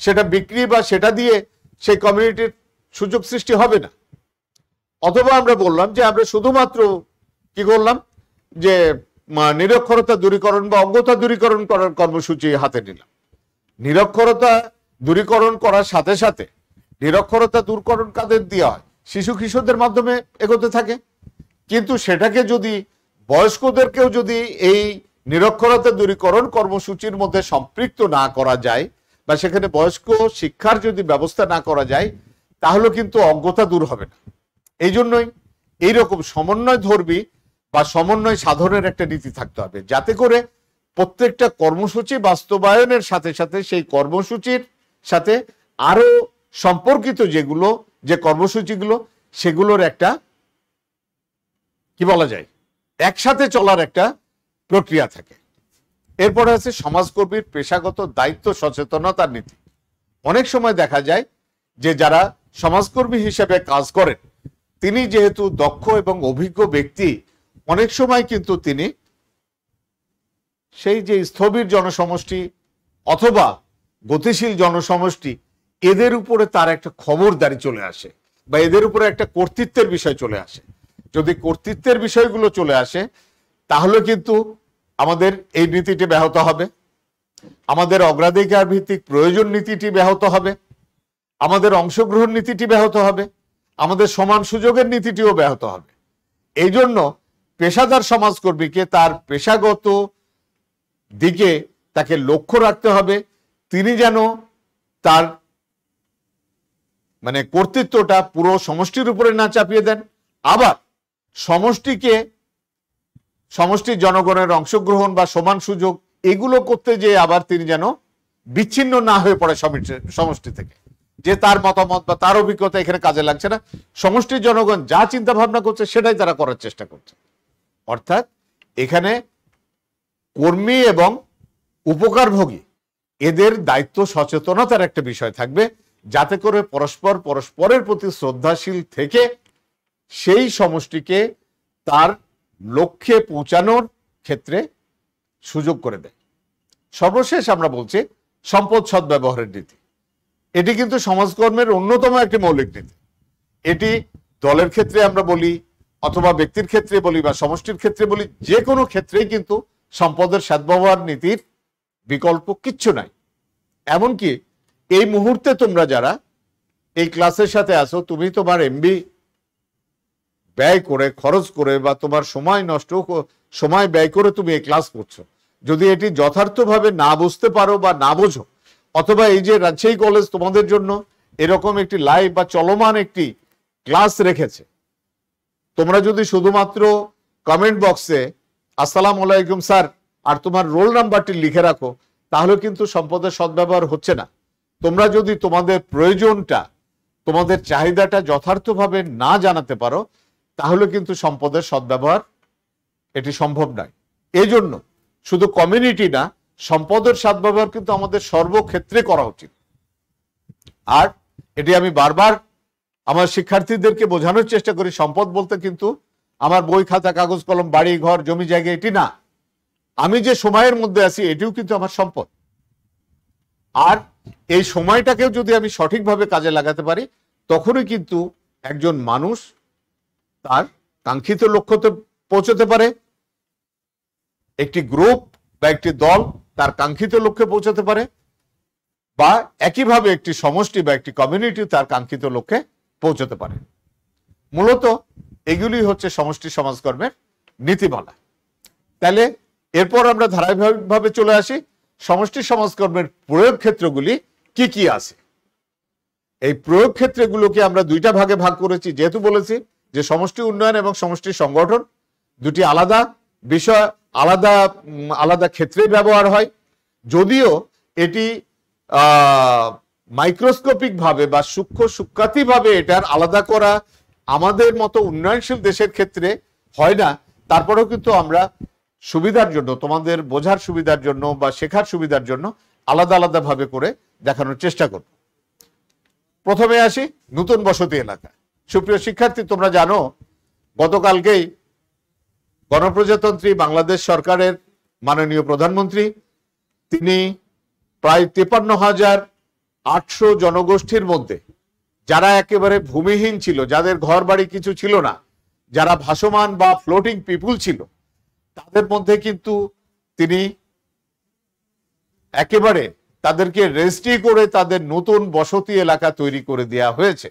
Speaker 1: সেটা বিক্রি বা সেটা দিয়ে সেই কমিউনিটির সুযোগ সৃষ্টি হবে না। অথবা আমরা বললাম যে আমরা শুধুমাত্র কি করলাম? যে নিরক্ষরতা দূরীকরণ বা অজ্ঞতা দূরীকরণ করার কর্মসূচি হাতে নিলাম। নিরক্ষরতা দূরীকরণ করার সাথে সাথে নিরক্ষরতা দূরকরণ কাদের দেওয়া হয়? শিশু কিশোরদের মাধ্যমে এগোতে থাকে। কিন্তু সেটাকে যদি বয়স্কদেরকেও যদি এই নিরক্ষরতা দূরীকরণ কর্মসূচির মধ্যে সম্পৃক্ত না করা যায় বা সেখানে বয়স্ক শিক্ষার যদি ব্যবস্থা না করা যায়, তাহলে কিন্তু অজ্ঞতা দূর হবে না। এই জন্যই এইরকম সমন্বয় ধর্মী বা সমন্বয় সাধনের একটা নীতি থাকতে হবে। যাতে করে প্রত্যেকটা কর্মসূচি বাস্তবায়নের সাথে সাথে সেই কর্মসূচির সাথে আরও সম্পর্কিত যেগুলো, যে কর্মসূচিগুলো, সেগুলোর একটা, কি বলা যায়, একসাথে চলার একটা প্রক্রিয়া থাকে। এরপরে আছে সমাজকর্মীর পেশাগত দায়িত্ব সচেতনতার নীতি। অনেক সময় দেখা যায় যে যারা সমাজকর্মী হিসেবে কাজ করেন তিনি যেহেতু দক্ষ এবং অভিজ্ঞ ব্যক্তি, অনেক সময় কিন্তু তিনি সেই যে স্থবির জনসমষ্টি অথবা গতিশীল জনসমষ্টি, এদের উপরে তার একটা খবরদারি চলে আসে বা এদের উপরে একটা কর্তৃত্বের বিষয় চলে আসে। যদি কর্তৃত্বের বিষয়গুলো চলে আসে, তাহলে কিন্তু আমাদের এই নীতিটি ব্যাহত হবে। আমাদের অগ্রাধিকার ভিত্তিক প্রয়োজন নীতিটি ব্যাহত হবে। আমাদের অংশগ্রহণ নীতিটি ব্যাহত হবে। আমাদের সমান সুযোগের নীতিটিও ব্যাহত হবে। এই জন্য পেশাদার সমাজকর্মীকে তার পেশাগত দিকে তাকে লক্ষ্য রাখতে হবে। তিনি যেন তার মানে কর্তৃত্বটা পুরো সমষ্টির উপরে না চাপিয়ে দেন। আবার সমষ্টিকে সমষ্টির জনগণের অংশগ্রহণ বা সমান সুযোগ এগুলো করতে যে আবার তিনি যেন বিচ্ছিন্ন না হয়ে পড়ে সমষ্টি- থেকে। যে তার মতামত বা তার অভিজ্ঞতা এখানে কাজে লাগছে না। সমষ্টির জনগণ যা চিন্তা ভাবনা করছে, সেটাই তারা করার চেষ্টা করছে। অর্থাৎ এখানে কর্মী এবং উপকারভোগী, এদের দায়িত্ব সচেতনতার একটা বিষয় থাকবে। যাতে করে পরস্পর পরস্পরের প্রতি শ্রদ্ধাশীল থেকে সেই সমষ্টিকে তার লক্ষ্যে পৌঁছানোর ক্ষেত্রে সুযোগ করে দেয়। সর্বশেষ আমরা বলছি সম্পদ সদ্ব্যবহারের নীতি। এটি কিন্তু সমাজকর্মের অন্যতম একটি মৌলিক নীতি। এটি দলের ক্ষেত্রে আমরা বলি, অথবা ব্যক্তির ক্ষেত্রে বলি বা সমষ্টির ক্ষেত্রে বলি, যে কোনো ক্ষেত্রেই কিন্তু সম্পদের সদ্ব্যবহার নীতির বিকল্প কিচ্ছু নাই। এমনকি এই মুহূর্তে তোমরা যারা এই ক্লাসের সাথে আসো তুমি তোমার এমবি ব্যয় করে, খরচ করে বা তোমার সময় নষ্ট সময় ব্যয় করে তুমি এই ক্লাস করছ। যদি এটি যথার্থভাবে না বুঝতে পারো বা না বোঝো অথবা এই যে রাজশাহী কলেজ তোমাদের জন্য এরকম একটি লাইভ বা চলমান একটি ক্লাস রেখেছে। তোমরা যদি শুধুমাত্র কমেন্ট বক্সে আসসালাম আলাইকুম স্যার আর তোমার রোল নাম্বারটি লিখে রাখো, তাহলে কিন্তু সম্পদের সদ্ব্যবহার হচ্ছে না। তোমরা যদি তোমাদের প্রয়োজনটা, তোমাদের চাহিদাটা যথার্থভাবে না জানাতে পারো, তাহলে কিন্তু সম্পদের সদ্ব্যবহার এটি সম্ভব নয়। এই জন্য শুধু কমিউনিটি না সম্পদের সদ্ব্যবহার কিন্তু আমাদের সর্বক্ষেত্রে করা উচিত। আর এটি আমি বারবার আমার শিক্ষার্থীদেরকে বোঝানোর চেষ্টা করি, সম্পদ বলতে কিন্তু আমার বই, খাতা, কাগজ, কলম, বাড়ি, ঘর, জমি, জায়গা, এটি না। আমি যে সময়ের মধ্যে আছি, এটিও কিন্তু আমার সম্পদ। আর এই সময়টাকেও যদি আমি সঠিকভাবে কাজে লাগাতে পারি, তখনই কিন্তু একজন মানুষ তার কাঙ্ক্ষিত লক্ষ্যতে পৌঁছতে পারে। একটি গ্রুপ বা একটি দল তার কাঙ্ক্ষিত লক্ষ্যে পৌঁছাতে পারে বা একইভাবে একটি সমষ্টি বা একটি কমিউনিটি তার কাঙ্ক্ষিত লক্ষ্যে পৌঁছতে পারে। মূলত এগুলি হচ্ছে সমষ্টি সমাজকর্মের নীতিমালা। তাহলে এরপর আমরা ধারাবাহিকভাবে চলে আসি, সমষ্টি সমাজকর্মের প্রয়োগ ক্ষেত্রগুলি কি কি আছে? এই প্রয়োগ ক্ষেত্রগুলোকে আমরা দুইটা ভাগে ভাগ করেছি, যেহেতু বলেছি যে সমষ্টি উন্নয়ন এবং সমষ্টি সংগঠন দুটি আলাদা বিষয় আলাদা আলাদা ক্ষেত্রে ব্যবহার হয়। যদিও এটি মাইক্রোস্কোপিক ভাবে বা সূক্ষ্ম সূক্ষাতি ভাবে এটার আলাদা করা আমাদের মতো উন্নয়নশীল দেশের ক্ষেত্রে হয় না। তারপরেও কিন্তু আমরা সুবিধার জন্য, তোমাদের বোঝার সুবিধার জন্য বা শেখার সুবিধার জন্য আলাদা আলাদা ভাবে করে দেখানোর চেষ্টা করব। প্রথমে আসি নতুন বসতি এলাকা সুপ্রিয় শিক্ষার্থী, তোমরা জানো, গতকালকেই গণপ্রজাতন্ত্রী বাংলাদেশ সরকারের মাননীয় প্রধানমন্ত্রী, তিনি প্রায় তেপান্ন হাজার আটশো জনগোষ্ঠীর মধ্যে, যারা একেবারে ভূমিহীন ছিল, যাদের ঘর বাড়ি কিছু ছিল না, যারা ভাসমান বা ফ্লোটিং পিপুল ছিল, তাদের মধ্যে কিন্তু তিনি একেবারে তাদেরকে রেজিস্ট্রি করে তাদের নতুন বসতি এলাকা তৈরি করে দেওয়া হয়েছে।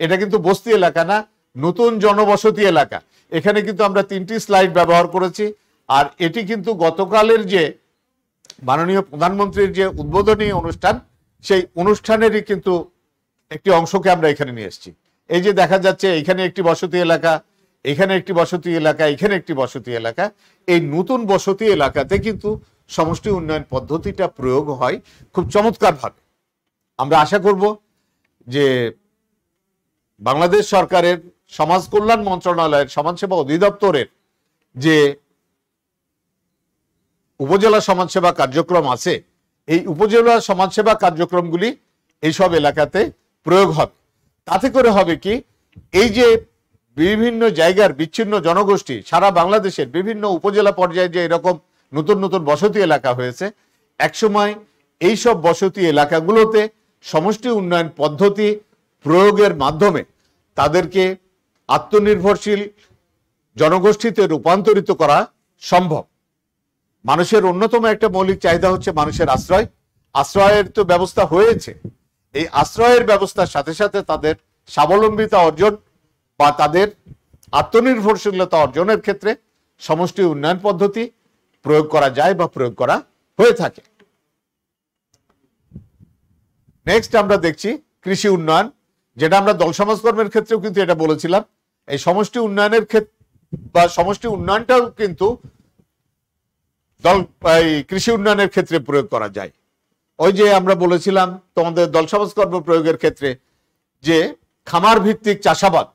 Speaker 1: এটা কিন্তু বস্তি এলাকা না নতুন জনবসতি এলাকা। এখানে কিন্তু আমরা তিনটি স্লাইড ব্যবহার করেছি। আর এটি কিন্তু গতকালের যে মাননীয় প্রধানমন্ত্রীর যে উদ্বোধনী অনুষ্ঠান, সেই অনুষ্ঠানেরই কিন্তু একটি অংশকে আমরা এখানে নিয়ে এসেছি। এই যে দেখা যাচ্ছে, এখানে একটি বসতি এলাকা, এখানে একটি বসতি এলাকা, এখানে একটি বসতি এলাকা। এই নতুন বসতি এলাকাতে কিন্তু সমষ্টি উন্নয়ন পদ্ধতিটা প্রয়োগ হয় খুব চমৎকারভাবে। আমরা আশা করব যে বাংলাদেশ সরকারের সমাজ কল্যাণ মন্ত্রণালয়ের সমাজসেবা অধিদপ্তরের যে উপজেলা সমাজসেবা কার্যক্রম আছে, এই উপজেলা সমাজসেবা কার্যক্রমগুলি এইসব এলাকাতে প্রয়োগ হবে। তাতে করে হবে কি, এই যে বিভিন্ন জায়গার বিচ্ছিন্ন জনগোষ্ঠী, সারা বাংলাদেশের বিভিন্ন উপজেলা পর্যায়ে যে এরকম নতুন নতুন বসতি এলাকা হয়েছে, একসময় এইসব বসতি এলাকাগুলোতে সমষ্টি উন্নয়ন পদ্ধতি প্রয়োগের মাধ্যমে তাদেরকে আত্মনির্ভরশীল জনগোষ্ঠীতে রূপান্তরিত করা সম্ভব। মানুষের অন্যতম একটা মৌলিক চাহিদা হচ্ছে মানুষের আশ্রয়। আশ্রয়ের তো ব্যবস্থা হয়েছে। এই আশ্রয়ের ব্যবস্থার সাথে সাথে তাদের স্বাবলম্বিতা অর্জন বা তাদের আত্মনির্ভরশীলতা অর্জনের ক্ষেত্রে সমষ্টি উন্নয়ন পদ্ধতি প্রয়োগ করা যায় বা প্রয়োগ করা হয়ে থাকে। নেক্সট আমরা দেখছি কৃষি উন্নয়ন, যেটা আমরা দল সমাজকর্মের ক্ষেত্রেও কিন্তু এটা বলেছিলাম। এই সমষ্টি উন্নয়নের ক্ষেত্রে বা সমষ্টি উন্নয়নটাও কিন্তু দল, এই কৃষি উন্নয়নের ক্ষেত্রে প্রয়োগ করা যায়। ওই যে আমরা বলেছিলাম তোমাদের দল সমাজকর্ম প্রয়োগের ক্ষেত্রে যে খামার ভিত্তিক চাষাবাদ,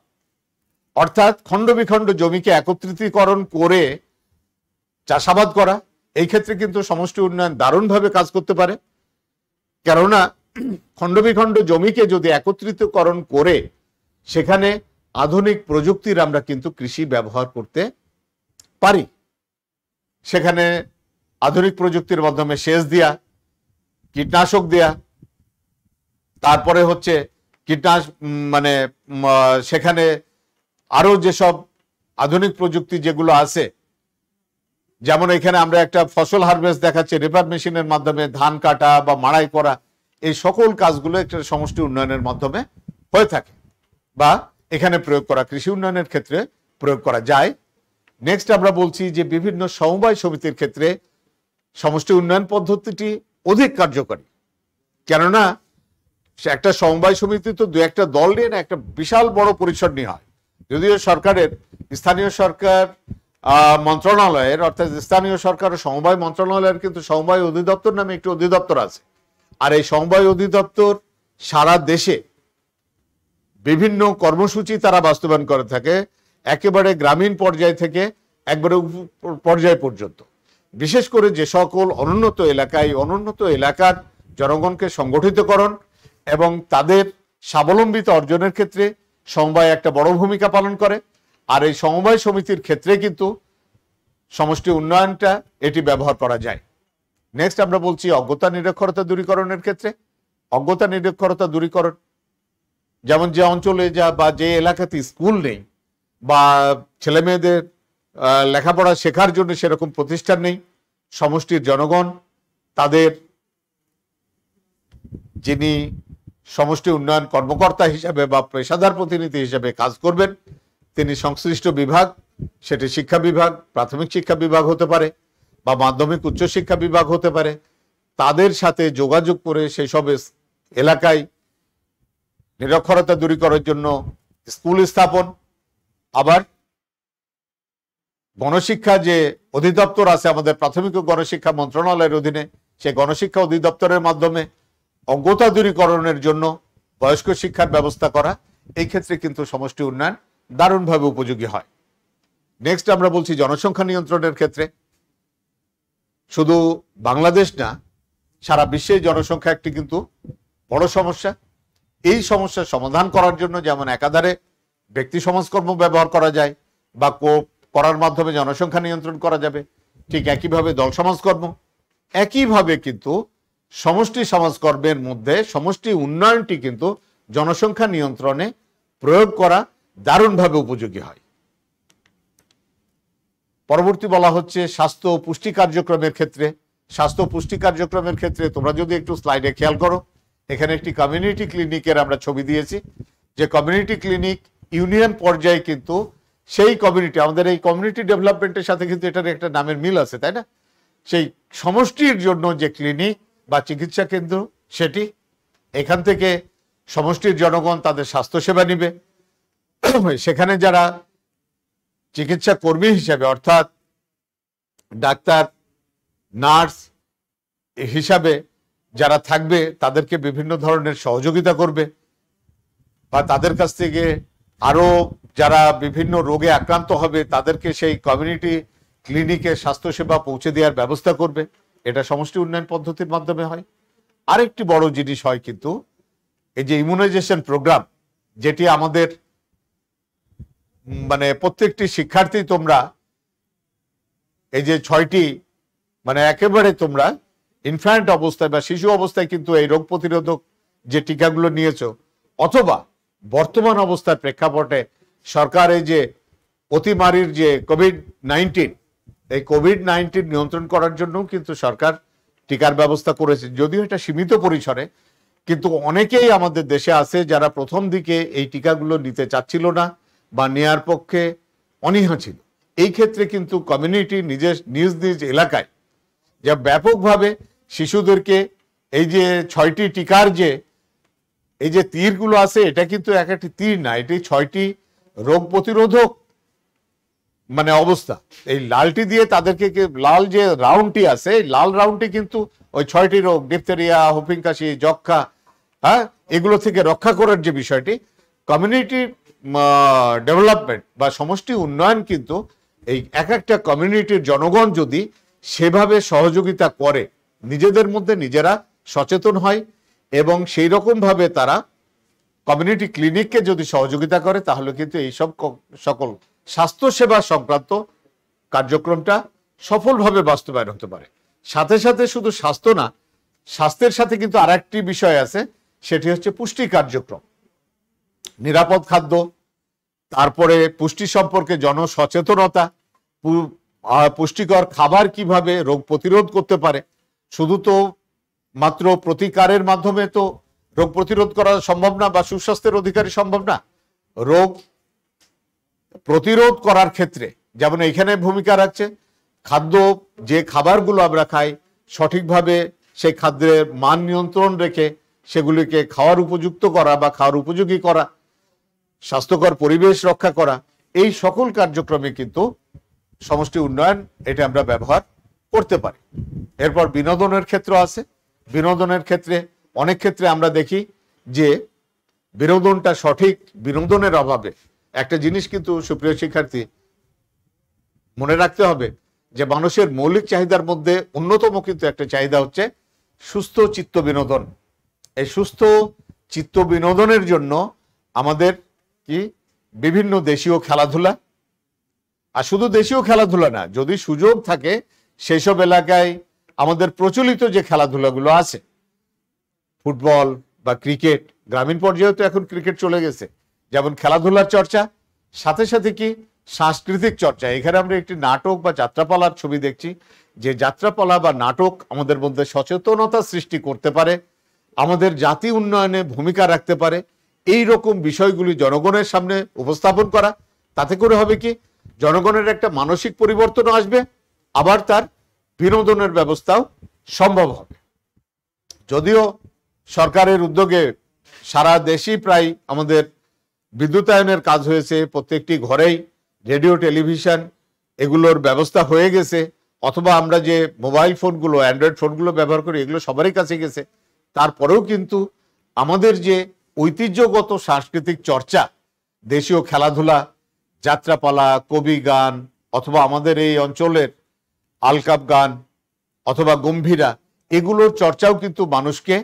Speaker 1: অর্থাৎ খণ্ড বিখণ্ড জমিকে একত্রিতকরণ করে চাষাবাদ করা, এই ক্ষেত্রে কিন্তু সমষ্টি উন্নয়ন দারুণভাবে কাজ করতে পারে। কেননা খণ্ড বিখণ্ড জমিকে যদি একত্রিতকরণ করে সেখানে আধুনিক প্রযুক্তির আমরা কিন্তু কৃষি ব্যবহার করতে পারি। সেখানে আধুনিক প্রযুক্তির মাধ্যমে সেচ দেয়া, কীটনাশক দেয়া, তারপরে হচ্ছে কীটনাশ মানে সেখানে আরও যেসব আধুনিক প্রযুক্তি যেগুলো আছে, যেমন এখানে আমরা একটা ফসল হারভেস্ট দেখাচ্ছি, রেপার মেশিনের মাধ্যমে ধান কাটা বা মাড়াই করা, এই সকল কাজগুলো একটা সমষ্টি উন্নয়নের মাধ্যমে হয়ে থাকে বা এখানে প্রয়োগ করা কৃষি উন্নয়নের ক্ষেত্রে প্রয়োগ করা যায়। নেক্সট আমরা বলছি যে বিভিন্ন সমবায় সমিতির ক্ষেত্রে সমষ্টি উন্নয়ন পদ্ধতিটি অধিক কার্যকরী। কেননা একটা সমবায় সমিতি তো দু একটা দল নিয়ে না, একটা বিশাল বড় পরিসর নিয়ে হয়। যদিও সরকারের, স্থানীয় সরকার মন্ত্রণালয়ের, অর্থাৎ স্থানীয় সরকার ও সমবায় মন্ত্রণালয়ের কিন্তু সমবায় অধিদপ্তর নামে একটি অধিদপ্তর আছে। আর এই সমবায় অধিদপ্তর সারা দেশে বিভিন্ন কর্মসূচি তারা বাস্তবায়ন করে থাকে, একেবারে গ্রামীণ পর্যায় থেকে একবারে পর্যায় পর্যন্ত। বিশেষ করে যে সকল অনুন্নত এলাকায়, অনুন্নত এলাকার জনগণকে সংগঠিতকরণ এবং তাদের স্বাবলম্বিত অর্জনের ক্ষেত্রে সমবায় একটা বড় ভূমিকা পালন করে। আর এই সমবায় সমিতির ক্ষেত্রে কিন্তু সমষ্টি উন্নয়নটা এটি ব্যবহার করা যায়। নেক্সট আমরা বলছি অজ্ঞতা নিরক্ষরতা দূরীকরণের ক্ষেত্রে। অজ্ঞতা নিরক্ষরতা দূরীকরণ যেমন যে অঞ্চলে যা বা যে এলাকাতে স্কুল নেই বা ছেলে মেয়েদের লেখাপড়া শেখার জন্য সেরকম প্রতিষ্ঠান নেই, সমষ্টির জনগণ, তাদের যিনি সমষ্টি উন্নয়ন কর্মকর্তা হিসাবে বা পেশাদার প্রতিনিধি হিসাবে কাজ করবেন, তিনি সংশ্লিষ্ট বিভাগ, সেটি শিক্ষা বিভাগ, প্রাথমিক শিক্ষা বিভাগ হতে পারে বা মাধ্যমিক উচ্চশিক্ষা বিভাগ হতে পারে, তাদের সাথে যোগাযোগ করে সেই সব এলাকায় নিরক্ষরতা দূরীকরণের জন্য স্কুল স্থাপন, আবার গণশিক্ষা যে অধিদপ্তর আছে আমাদের প্রাথমিক ও গণশিক্ষা মন্ত্রণালয়ের অধীনে, সেই গণশিক্ষা অধিদপ্তরের মাধ্যমে অজ্ঞতা দূরীকরণের জন্য বয়স্ক শিক্ষার ব্যবস্থা করা, এই ক্ষেত্রে কিন্তু সমষ্টি উন্নয়ন দারুণভাবে উপযোগী হয়। নেক্সট আমরা বলছি জনসংখ্যা নিয়ন্ত্রণের ক্ষেত্রে। শুধু বাংলাদেশ না, সারা বিশ্বে জনসংখ্যা একটি কিন্তু বড় সমস্যা। এই সমস্যার সমাধান করার জন্য যেমন একাধারে ব্যক্তি সমাজকর্ম ব্যবহার করা যায় বা কোপ করার মাধ্যমে জনসংখ্যা নিয়ন্ত্রণ করা যাবে, ঠিক একইভাবে দল সমাজকর্ম। একইভাবে কিন্তু সমষ্টি সমাজকর্মের মধ্যে সমষ্টি উন্নয়নটি কিন্তু জনসংখ্যা নিয়ন্ত্রণে প্রয়োগ করা দারুণভাবে উপযোগী হয়। পরবর্তী বলা হচ্ছে স্বাস্থ্য পুষ্টি কার্যক্রমের ক্ষেত্রে। স্বাস্থ্য পুষ্টি কার্যক্রমের ক্ষেত্রে তোমরা যদি একটু স্লাইডে খেয়াল করো এখানে একটি কমিউনিটি ক্লিনিকের আমরা ছবি দিয়েছি। যে কমিউনিটি ক্লিনিক ইউনিয়ন পর্যায়ে কিন্তু সেই কমিউনিটি আমাদের এই কমিউনিটি ডেভেলপমেন্টের সাথে কিন্তু এটার একটা নামের মিল আছে, তাই না? সেই সমষ্টির জন্য যে ক্লিনিক বা চিকিৎসা কেন্দ্র সেটি, এখান থেকে সমষ্টির জনগণ তাদের স্বাস্থ্যসেবা নিবে। সেখানে যারা চিকিৎসা কর্মী হিসেবে, অর্থাৎ ডাক্তার, নার্স হিসাবে যারা থাকবে, তাদেরকে বিভিন্ন ধরনের সহযোগিতা করবে বা তাদের কাছ থেকে আরও যারা বিভিন্ন রোগে আক্রান্ত হবে, তাদেরকে সেই কমিউনিটি ক্লিনিকে স্বাস্থ্যসেবা পৌঁছে দেওয়ার ব্যবস্থা করবে। এটা সমষ্টি উন্নয়ন পদ্ধতির মাধ্যমে হয়। আরেকটি বড় জিনিস হয় কিন্তু, এই যে ইমিউনাইজেশন প্রোগ্রাম যেটি আমাদের মানে প্রত্যেকটি শিক্ষার্থী তোমরা, এই যে ছয়টি মানে একেবারে তোমরা ইনফ্যান্ট অবস্থায় বা শিশু অবস্থায় কিন্তু এই রোগ প্রতিরোধক যে টিকাগুলো নিয়েছ, অথবা বর্তমান অবস্থার প্রেক্ষাপটে সরকার এই যে অতিমারির যে কোভিড নাইন্টিন এই কোভিড নাইন্টিন নিয়ন্ত্রণ করার জন্য কিন্তু সরকার টিকার ব্যবস্থা করেছে। যদিও এটা সীমিত পরিসরে, কিন্তু অনেকেই আমাদের দেশে আছে যারা প্রথম দিকে এই টিকাগুলো নিতে চাচ্ছিল না বা নেয়ার পক্ষে অনীহা ছিল। এই ক্ষেত্রে কিন্তু কমিউনিটি নিজের নিজ নিজ এলাকায় যা ব্যাপকভাবে শিশুদেরকে এই যে ছয়টি টিকার যে, এই যে তীরগুলো আছে, এটা কিন্তু এক একটি তীর না এটি ছয়টি রোগ প্রতিরোধক মানে অবস্থা। এই লালটি দিয়ে তাদেরকে লাল যে রাউন্ডটি আছে, এই লাল রাউন্ডটি কিন্তু ওই ছয়টি রোগ, ডিপথেরিয়া, হুপিং কাশি যক্ষা হ্যাঁ এগুলো থেকে রক্ষা করার যে বিষয়টি কমিউনিটি ডেভেলপমেন্ট বা সমষ্টি উন্নয়ন কিন্তু এই এক একটা কমিউনিটির জনগণ যদি সেভাবে সহযোগিতা করে নিজেদের মধ্যে নিজেরা সচেতন হয় এবং সেই রকম ভাবে তারা কমিউনিটি ক্লিনিককে যদি সহযোগিতা করে, তাহলে কিন্তু এইসব ক- সকল স্বাস্থ্যসেবা সংক্রান্ত কার্যক্রমটা সফলভাবে বাস্তবায়ন হতে পারে। সাথে সাথে শুধু স্বাস্থ্য না, স্বাস্থ্যের সাথে কিন্তু আর একটি বিষয় আছে, সেটি হচ্ছে পুষ্টি কার্যক্রম। নিরাপদ খাদ্য, তারপরে পুষ্টি সম্পর্কে জনসচেতনতা পুষ্টিকর খাবার কীভাবে রোগ প্রতিরোধ করতে পারে শুধু তো মাত্র প্রতিকারের মাধ্যমে তো রোগ প্রতিরোধ করা সম্ভব না বা সুস্বাস্থ্যের অধিকারী সম্ভব না, রোগ প্রতিরোধ করার ক্ষেত্রে, যেমন এখানে ভূমিকা রাখছে, খাদ্য যে খাবারগুলো আমরা খাই, সঠিকভাবে সেই খাদ্যের মান নিয়ন্ত্রণ রেখে সেগুলিকে খাওয়ার উপযুক্ত করা বা খাওয়ার উপযোগী করা, স্বাস্থ্যকর পরিবেশ রক্ষা করা, এই সকল কার্যক্রমে কিন্তু সমষ্টি উন্নয়ন, এটা আমরা ব্যবহার করতে পারে। এরপর বিনোদনের ক্ষেত্র আছে। বিনোদনের ক্ষেত্রে, অনেক ক্ষেত্রে আমরা দেখি যে বিনোদনটা সঠিক বিনোদনের অভাবে। একটা জিনিস কিন্তু সুপ্রিয় শিক্ষার্থী, মনে রাখতে হবে যে মানুষের মৌলিক চাহিদার মধ্যে অন্যতম কিন্তু একটা চাহিদা হচ্ছে সুস্থ চিত্ত বিনোদন। এই সুস্থ চিত্ত বিনোদনের জন্য আমাদের কি? বিভিন্ন দেশীয় খেলাধুলা। আর শুধু দেশীয় খেলাধুলা না, যদি সুযোগ থাকে সেসব এলাকায় আমাদের প্রচলিত যে খেলাধুলাগুলো আছে, ফুটবল বা ক্রিকেট, গ্রামীণ পর্যায়ে তো এখন ক্রিকেট চলে গেছে। যেমন খেলাধুলার চর্চা, সাথে সাথে কি সাংস্কৃতিক চর্চা। এখানে আমরা একটি নাটক বা যাত্রাপালার ছবি দেখছি, যে যাত্রাপালা বা নাটক আমাদের মধ্যে সচেতনতা সৃষ্টি করতে পারে, আমাদের জাতি উন্নয়নে ভূমিকা রাখতে পারে। এই রকম বিষয়গুলি জনগণের সামনে উপস্থাপন করা, তাতে করে হবে কি, জনগণের একটা মানসিক পরিবর্তন আসবে আবার তার বিনোদনের ব্যবস্থাও সম্ভব হবে। যদিও সরকারের উদ্যোগে সারা দেশই প্রায় আমাদের বিদ্যুতায়নের কাজ হয়েছে, প্রত্যেকটি ঘরেই রেডিও, টেলিভিশন এগুলোর ব্যবস্থা হয়ে গেছে, অথবা আমরা যে মোবাইল ফোনগুলো, অ্যান্ড্রয়েড ফোনগুলো ব্যবহার করি, এগুলো সবারই কাছে গেছে। তারপরেও কিন্তু আমাদের যে ঐতিহ্যগত সাংস্কৃতিক চর্চা, দেশীয় খেলাধুলা, যাত্রাপালা, কবি গান, অথবা আমাদের এই অঞ্চলের আলকাপ গান অথবা গম্ভীরা, এগুলোর চর্চাও কিন্তু মানুষকে,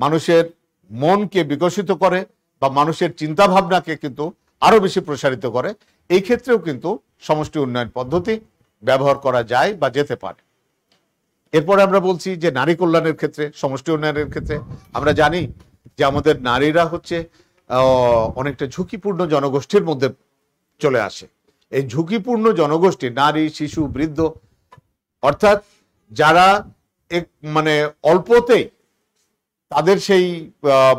Speaker 1: মানুষের মনকে বিকশিত করে বা মানুষের চিন্তা ভাবনাকে কিন্তু আরও বেশি প্রসারিত করে। এই ক্ষেত্রেও কিন্তু সমষ্টি উন্নয়ন পদ্ধতি ব্যবহার করা যায় বা যেতে পারে। এরপরে আমরা বলছি যে নারী কল্যাণের ক্ষেত্রে, সমষ্টি উন্নয়নের ক্ষেত্রে, আমরা জানি যে আমাদের নারীরা হচ্ছে অনেকটা ঝুঁকিপূর্ণ জনগোষ্ঠীর মধ্যে চলে আসে। এই ঝুঁকিপূর্ণ জনগোষ্ঠী, নারী, শিশু, বৃদ্ধ অর্থাৎ যারা এক মানে অল্পতেই তাদের সেই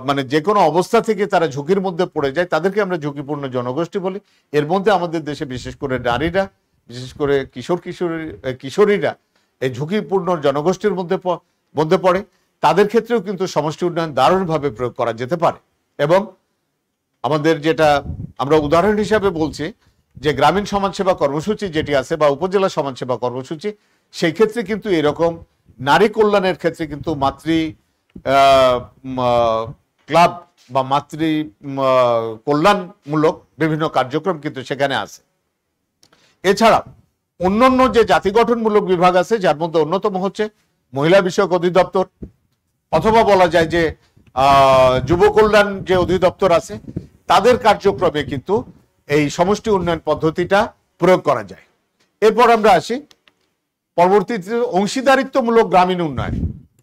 Speaker 1: মানে যে কোনো অবস্থা থেকে তারা ঝুঁকির মধ্যে পড়ে যায়, তাদেরকে আমরা ঝুঁকিপূর্ণ জনগোষ্ঠী বলি। এর মধ্যে আমাদের দেশে বিশেষ করে নারীরা, বিশেষ করে কিশোর কিশোরী কিশোরীরা এই ঝুঁকিপূর্ণ জনগোষ্ঠীর মধ্যে মধ্যে পড়ে। তাদের ক্ষেত্রেও কিন্তু সমষ্টি উন্নয়ন দারুণভাবে প্রয়োগ করা যেতে পারে। এবং আমাদের যেটা আমরা উদাহরণ হিসাবে বলছি যে গ্রামীণ সমাজসেবা কর্মসূচি যেটি আছে বা উপজেলা সমাজসেবা কর্মসূচি সেই ক্ষেত্রে কিন্তু এরকম নারী কল্যাণের ক্ষেত্রে কিন্তু মাতৃ ক্লাব বা মাতৃ কল্যাণমূলক বিভিন্ন কার্যক্রম কিন্তু সেখানে আছে। এছাড়া অন্যান্য যে জাতি গঠনমূলক বিভাগ আছে, যার মধ্যে অন্যতম হচ্ছে মহিলা বিষয়ক অধিদপ্তর, অথবা বলা যায় যে যুব কল্যাণ যে অধিদপ্তর আছে, তাদের কার্যক্রমে কিন্তু এই সমষ্টি উন্নয়ন পদ্ধতিটা প্রয়োগ করা যায়। এরপর আমরা আসি পরবর্তীতে অংশীদারিত্বমূলক গ্রামীণ উন্নয়ন।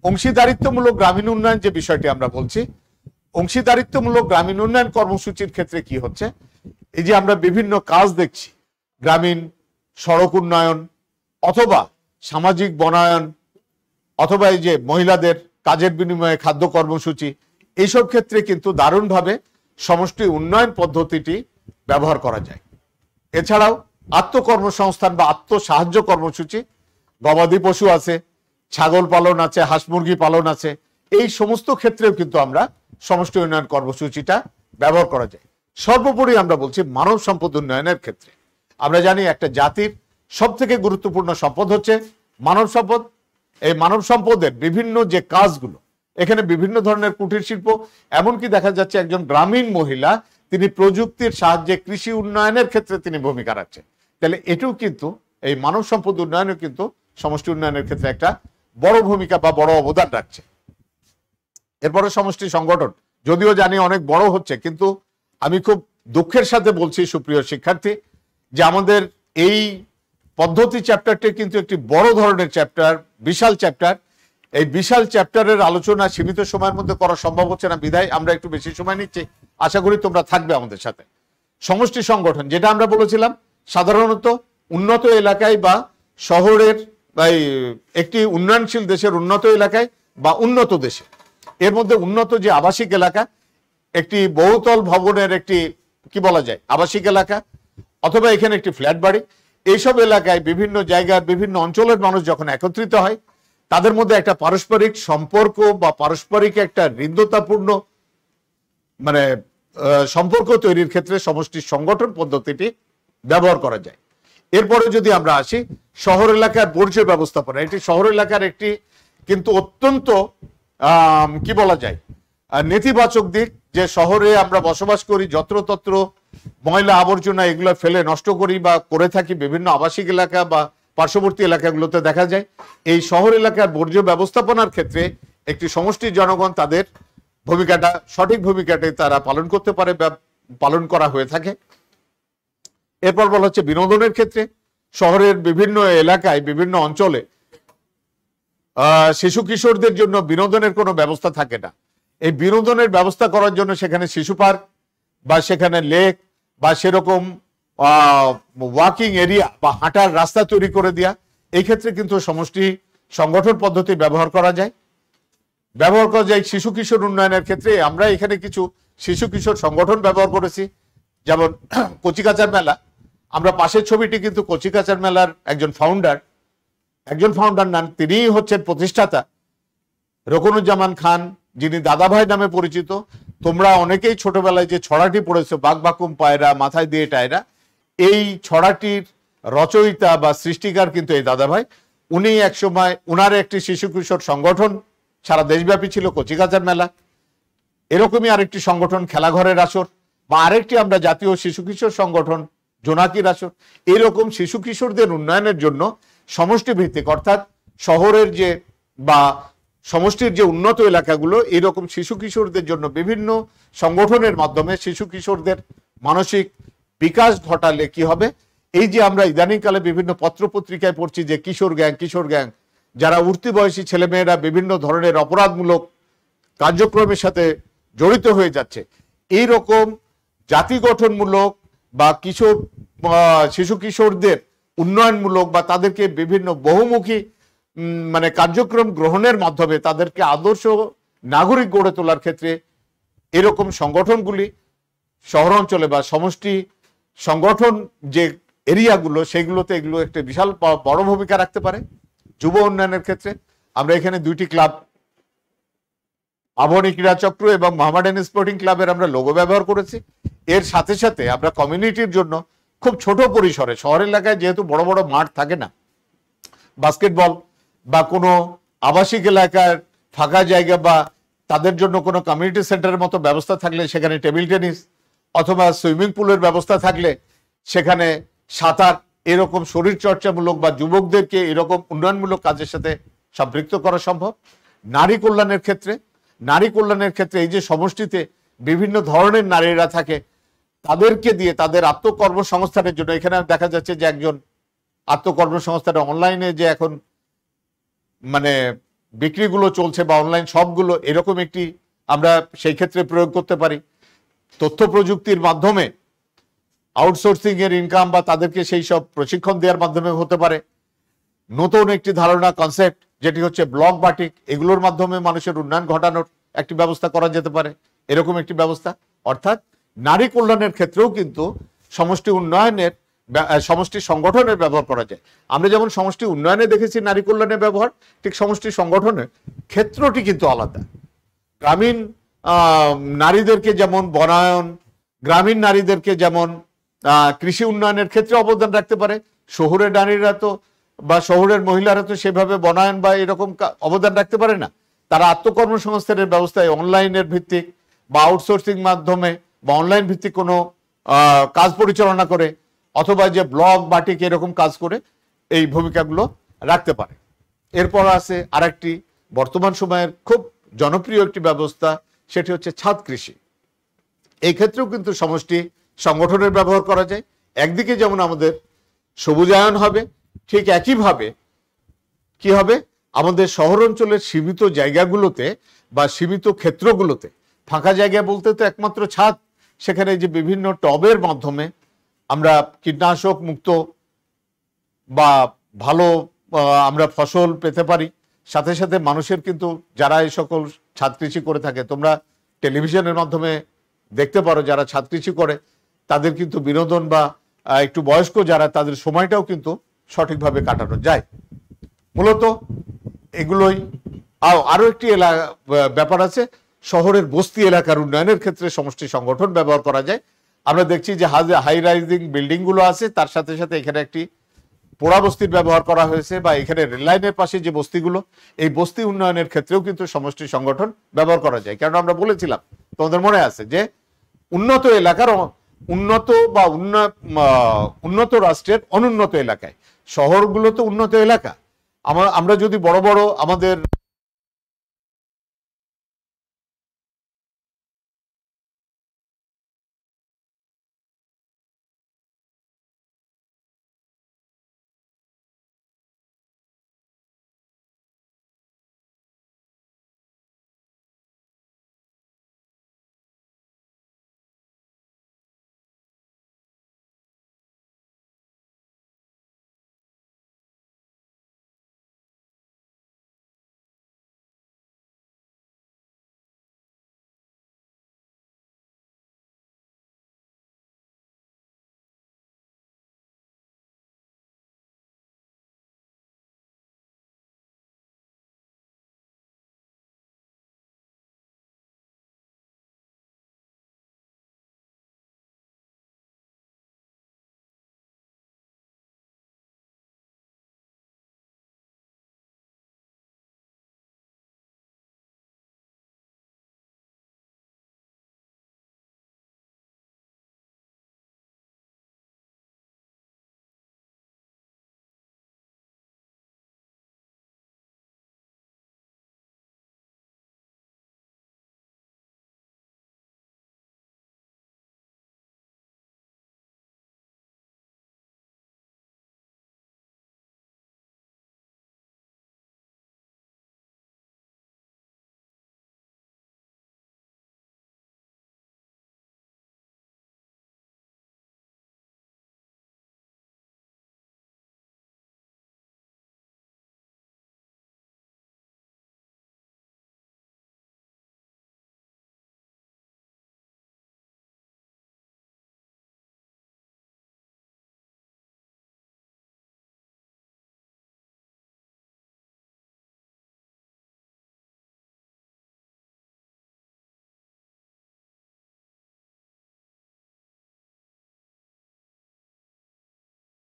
Speaker 1: অংশীদারিত্বমূলক গ্রামীণ উন্নয়ন যে বিষয়টি আমরা বলছি, অংশীদারিত্বমূলক গ্রামীণ উন্নয়ন কর্মসূচির ক্ষেত্রে কি হচ্ছে? এই যে আমরা বিভিন্ন কাজ দেখছি, গ্রামীণ, সড়ক উন্নয়ন, অথবা সামাজিক বনায়ন, অথবা এই যে মহিলাদের কাজের বিনিময়ে খাদ্য কর্মসূচি, এইসব ক্ষেত্রে কিন্তু দারুণভাবে সমষ্টি উন্নয়ন পদ্ধতিটি ব্যবহার করা যায়। এছাড়াও আত্মকর্মসংস্থান বা আত্মসাহায্য কর্মসূচি গবাদি পশু আছে, ছাগল পালন আছে, হাঁস মুরগি পালন আছে, এই সমস্ত ক্ষেত্রেও কিন্তু আমরা সমষ্টি উন্নয়ন কর্মসূচিটা ব্যবহার করা যায়। সর্বোপরি আমরা বলছি মানব সম্পদ উন্নয়নের ক্ষেত্রে। আমরা জানি একটা জাতির সব থেকে গুরুত্বপূর্ণ সম্পদ হচ্ছে মানব সম্পদ। এই মানব সম্পদের বিভিন্ন যে কাজগুলো, এখানে বিভিন্ন ধরনের কুটির শিল্প, এমনকি দেখা যাচ্ছে একজন গ্রামীণ মহিলা, তিনি প্রযুক্তির সাহায্যে কৃষি উন্নয়নের ক্ষেত্রে তিনি ভূমিকা রাখছেন। তাহলে এটাও কিন্তু, এই মানব সম্পদ উন্নয়নও কিন্তু সমষ্টি উন্নয়নের ক্ষেত্রে একটা বড় ভূমিকা বা বড় অবদান রাখছে। এরপরে সমষ্টি সংগঠন, যদিও জানি অনেক বড় হচ্ছে, কিন্তু আমি খুব দুঃখের সাথে বলছি সুপ্রিয় শিক্ষার্থী, যে আমাদের এই পদ্ধতি চ্যাপ্টারটি কিন্তু একটি বড় ধরনের চ্যাপ্টার বিশাল চ্যাপ্টার এই বিশাল চ্যাপ্টারের আলোচনা সীমিত সময়ের মধ্যে করা সম্ভব হচ্ছে না, বিদায়, আমরা একটু বেশি সময় নিচ্ছি। আশা করি তোমরা থাকবে আমাদের সাথে। সমষ্টি সংগঠন, যেটা আমরা বলেছিলাম, সাধারণত উন্নত এলাকায় বা শহরের এই একটি উন্নয়নশীল দেশের উন্নত এলাকায় বা উন্নত দেশে, এর মধ্যে উন্নত যে আবাসিক এলাকা, একটি বহুতল ভবনের একটি, কি বলা যায়, আবাসিক এলাকা, অথবা এখানে একটি ফ্ল্যাট বাড়ি, এইসব এলাকায় বিভিন্ন জায়গার বিভিন্ন অঞ্চলের মানুষ যখন একত্রিত হয়, তাদের মধ্যে একটা পারস্পরিক সম্পর্ক বা পারস্পরিক একটা হৃদ্যতাপূর্ণ মানে সম্পর্ক তৈরির ক্ষেত্রে সমষ্টি সংগঠন পদ্ধতিটি ব্যবহার করা যায়। এরপরে যদি আমরা আসি, শহর এলাকার বর্জ্য ব্যবস্থাপনা, এটি শহর এলাকার একটি কিন্তু অত্যন্ত কি বলা যায় নেতিবাচক দিক যে শহরে আমরা বসবাস করি, যত্রতত্র ময়লা আবর্জনা এগুলো ফেলে নষ্ট করি বা করে থাকি বিভিন্ন আবাসিক এলাকা বা পার্শ্ববর্তী এলাকাগুলোতে দেখা যায়। এই শহর এলাকার বর্জ্য ব্যবস্থাপনার ক্ষেত্রে একটি সমষ্টির জনগণ তাদের ভূমিকাটা, সঠিক ভূমিকাটি তারা পালন করতে পারে বা পালন করা হয়ে থাকে। এরপর বলা হচ্ছে বিনোদনের ক্ষেত্রে শহরের বিভিন্ন এলাকায়, বিভিন্ন অঞ্চলে শিশু কিশোরদের জন্য বিনোদনের কোনো ব্যবস্থা থাকে না। এই বিনোদনের ব্যবস্থা করার জন্য সেখানে শিশু পার্ক বা সেখানে লেক বা সেরকম ওয়াকিং এরিয়া বা হাঁটার রাস্তা তৈরি করে দেওয়া এই ক্ষেত্রে কিন্তু সমষ্টি সংগঠন পদ্ধতি ব্যবহার করা যায়। ব্যবহার করা যায় শিশু কিশোর উন্নয়নের ক্ষেত্রে। আমরা এখানে কিছু শিশু কিশোর সংগঠন ব্যবহার করেছি। যেমন (clears throat) কচিকাচার মেলা। আমরা পাশের ছবিটি কিন্তু কচিকাচার মেলার একজন ফাউন্ডার একজন ফাউন্ডার নান তিনিই হচ্ছেন প্রতিষ্ঠাতা, রকনুজ্জামান খান, যিনি দাদাভাই নামে পরিচিত। তোমরা অনেকেই ছোটবেলায় যে ছড়াটি পড়েছো, বাঘ বাকুম, পায়রা, মাথায় দিয়ে টায়রা, এই ছড়াটির রচয়িতা বা সৃষ্টিকার কিন্তু এই দাদাভাই। উনি একসময় উনার একটি শিশু কিশোর সংগঠন, সারা দেশব্যাপী ছিল, কচিকাচার মেলা। এরকমই আরেকটি সংগঠন, খেলাঘরের আসর, বা আরেকটি আমরা জাতীয় শিশু কিশোর সংগঠন জোনাকির আসর এরকম শিশু কিশোরদের উন্নয়নের জন্য সমষ্টি ভিত্তিক অর্থাৎ শহরের যে বা সমষ্টির যে উন্নত এলাকাগুলো, এরকম শিশু কিশোরদের জন্য বিভিন্ন সংগঠনের মাধ্যমে শিশু কিশোরদের মানসিক বিকাশ ঘটালে কি হবে? এই যে আমরা ইদানিংকালে বিভিন্ন পত্রপত্রিকায় পড়ছি যে কিশোর গ্যাং কিশোর গ্যাং, যারা উঠতি বয়সী ছেলেমেয়েরা বিভিন্ন ধরনের অপরাধমূলক কার্যক্রমের সাথে জড়িত হয়ে যাচ্ছে। এই রকম জাতি গঠনমূলক বা কিশোর শিশু কিশোরদের উন্নয়নমূলক বা তাদেরকে বিভিন্ন বহুমুখী মানে কার্যক্রম গ্রহণের মাধ্যমে তাদেরকে আদর্শ নাগরিক গড়ে তোলার ক্ষেত্রে এরকম সংগঠনগুলি শহর অঞ্চলে বা সমষ্টি সংগঠন যে এরিয়াগুলো, সেগুলোতে এগুলো একটা বিশাল বড় ভূমিকা রাখতে পারে যুব উন্নয়নের ক্ষেত্রে। আমরা এখানে দুইটি ক্লাব আবহনী ক্রীড়া চক্র এবং মোহামেডান স্পোর্টিং ক্লাবের আমরা লোগো ব্যবহার করেছি। এর সাথে সাথে আমরা কমিউনিটির জন্য খুব ছোট পরিসরে, শহর এলাকায় যেহেতু বড় বড় মাঠ থাকে না বাস্কেটবল বা কোনো আবাসিক এলাকার ফাঁকা জায়গা বা তাদের জন্য কোনো কমিউনিটি সেন্টারের মতো ব্যবস্থা থাকলে সেখানে টেবিল টেনিস অথবা সুইমিং পুলের ব্যবস্থা থাকলে সেখানে সাঁতার এরকম শরীর চর্চামূলক বা যুবকদেরকে এরকম উন্নয়নমূলক কাজের সাথে সম্পৃক্ত করা সম্ভব। নারী কল্যাণের ক্ষেত্রে নারী কল্যাণের ক্ষেত্রে এই যে সমষ্টিতে বিভিন্ন ধরনের নারীরা থাকে, তাদেরকে দিয়ে তাদের আত্মকর্মসংস্থানের জন্য, এখানে দেখা যাচ্ছে যে একজন আত্মকর্মসংস্থানে অনলাইনে যে এখন মানে বিক্রিগুলো চলছে বা অনলাইন সবগুলো এরকম একটি আমরা সেই ক্ষেত্রে প্রয়োগ করতে পারি। তথ্য প্রযুক্তির মাধ্যমে আউটসোর্সিং এর ইনকাম বা তাদেরকে সেই সব প্রশিক্ষণ দেওয়ার মাধ্যমে হতে পারে। নতুন একটি ধারণা কনসেপ্ট যেটি হচ্ছে ব্লক বাটিক, এগুলোর মাধ্যমে মানুষের উন্নয়ন ঘটানোর একটি ব্যবস্থা করা যেতে পারে। এরকম একটি ব্যবস্থা। অর্থাৎ নারী কল্যাণের ক্ষেত্রেও কিন্তু সমষ্টি উন্নয়নের সমষ্টি সংগঠনের ব্যবহার করা যায়। আমরা যেমন সমষ্টি উন্নয়নে দেখেছি নারী কল্যাণের ব্যবহার, ঠিক সমষ্টি সংগঠনের ক্ষেত্রটি কিন্তু আলাদা। গ্রামীণ নারীদেরকে যেমন বনায়ন, গ্রামীণ নারীদেরকে যেমন কৃষি উন্নয়নের ক্ষেত্রে অবদান রাখতে পারে শহরের নারীরা তো বা শহরের মহিলারা তো সেভাবে বনায়ন বা এরকম অবদান রাখতে পারে না। তারা আত্মকর্মসংস্থানের ব্যবস্থায় অনলাইনের ভিত্তিক বা আউটসোর্সিং মাধ্যমে বা অনলাইন ভিত্তিক কোনো কাজ পরিচালনা করে অথবা যে ব্লগ, বাটিক এরকম কাজ করে এই ভূমিকাগুলো রাখতে পারে। এরপর আছে আরেকটি বর্তমান সময়ের খুব জনপ্রিয় একটি ব্যবস্থা, সেটি হচ্ছে ছাদ কৃষি। এই ক্ষেত্রেও কিন্তু সমষ্টি সংগঠনের ব্যবহার করা যায়। একদিকে যেমন আমাদের সবুজায়ন হবে ঠিক একইভাবে কি হবে? আমাদের শহর অঞ্চলের সীমিত জায়গাগুলোতে বা সীমিত ক্ষেত্রগুলোতে ফাঁকা জায়গা বলতে তো একমাত্র ছাদ। সেখানে যে বিভিন্ন টবের মাধ্যমে আমরা কীটনাশক মুক্ত বা ভালো আমরা ফসল পেতে পারি। সাথে সাথে মানুষের কিন্তু যারা এই সকল ছাদ কৃষি করে থাকে, তোমরা টেলিভিশনের মাধ্যমে দেখতে পারো যারা ছাদ কৃষি করে, তাদের কিন্তু বিনোদন বা একটু বয়স্ক যারা, তাদের সময়টাও কিন্তু সঠিকভাবে কাটানো যায়। মূলত এগুলোই আও আরও একটি এলাকা ব্যাপার আছে, শহরের বস্তি এলাকার উন্নয়নের ক্ষেত্রে সমষ্টি সংগঠন ব্যবহার করা যায়। আমরা দেখছি যে হাই রাইজিং বিল্ডিংগুলো আছে, তার সাথে সাথে এখানে একটি পোড়া বস্তির ব্যবহার করা হয়েছে বা এখানে রেললাইনের পাশে যে বস্তিগুলো, এই বস্তি উন্নয়নের ক্ষেত্রেও কিন্তু সমষ্টি সংগঠন ব্যবহার করা যায়। কারণ আমরা বলেছিলাম, তোমাদের মনে আছে যে উন্নত এলাকার উন্নত বা উন্নত রাষ্ট্রের অনুন্নত এলাকায়। শহরগুলো তো উন্নত এলাকা। আমরা যদি বড় বড় আমাদের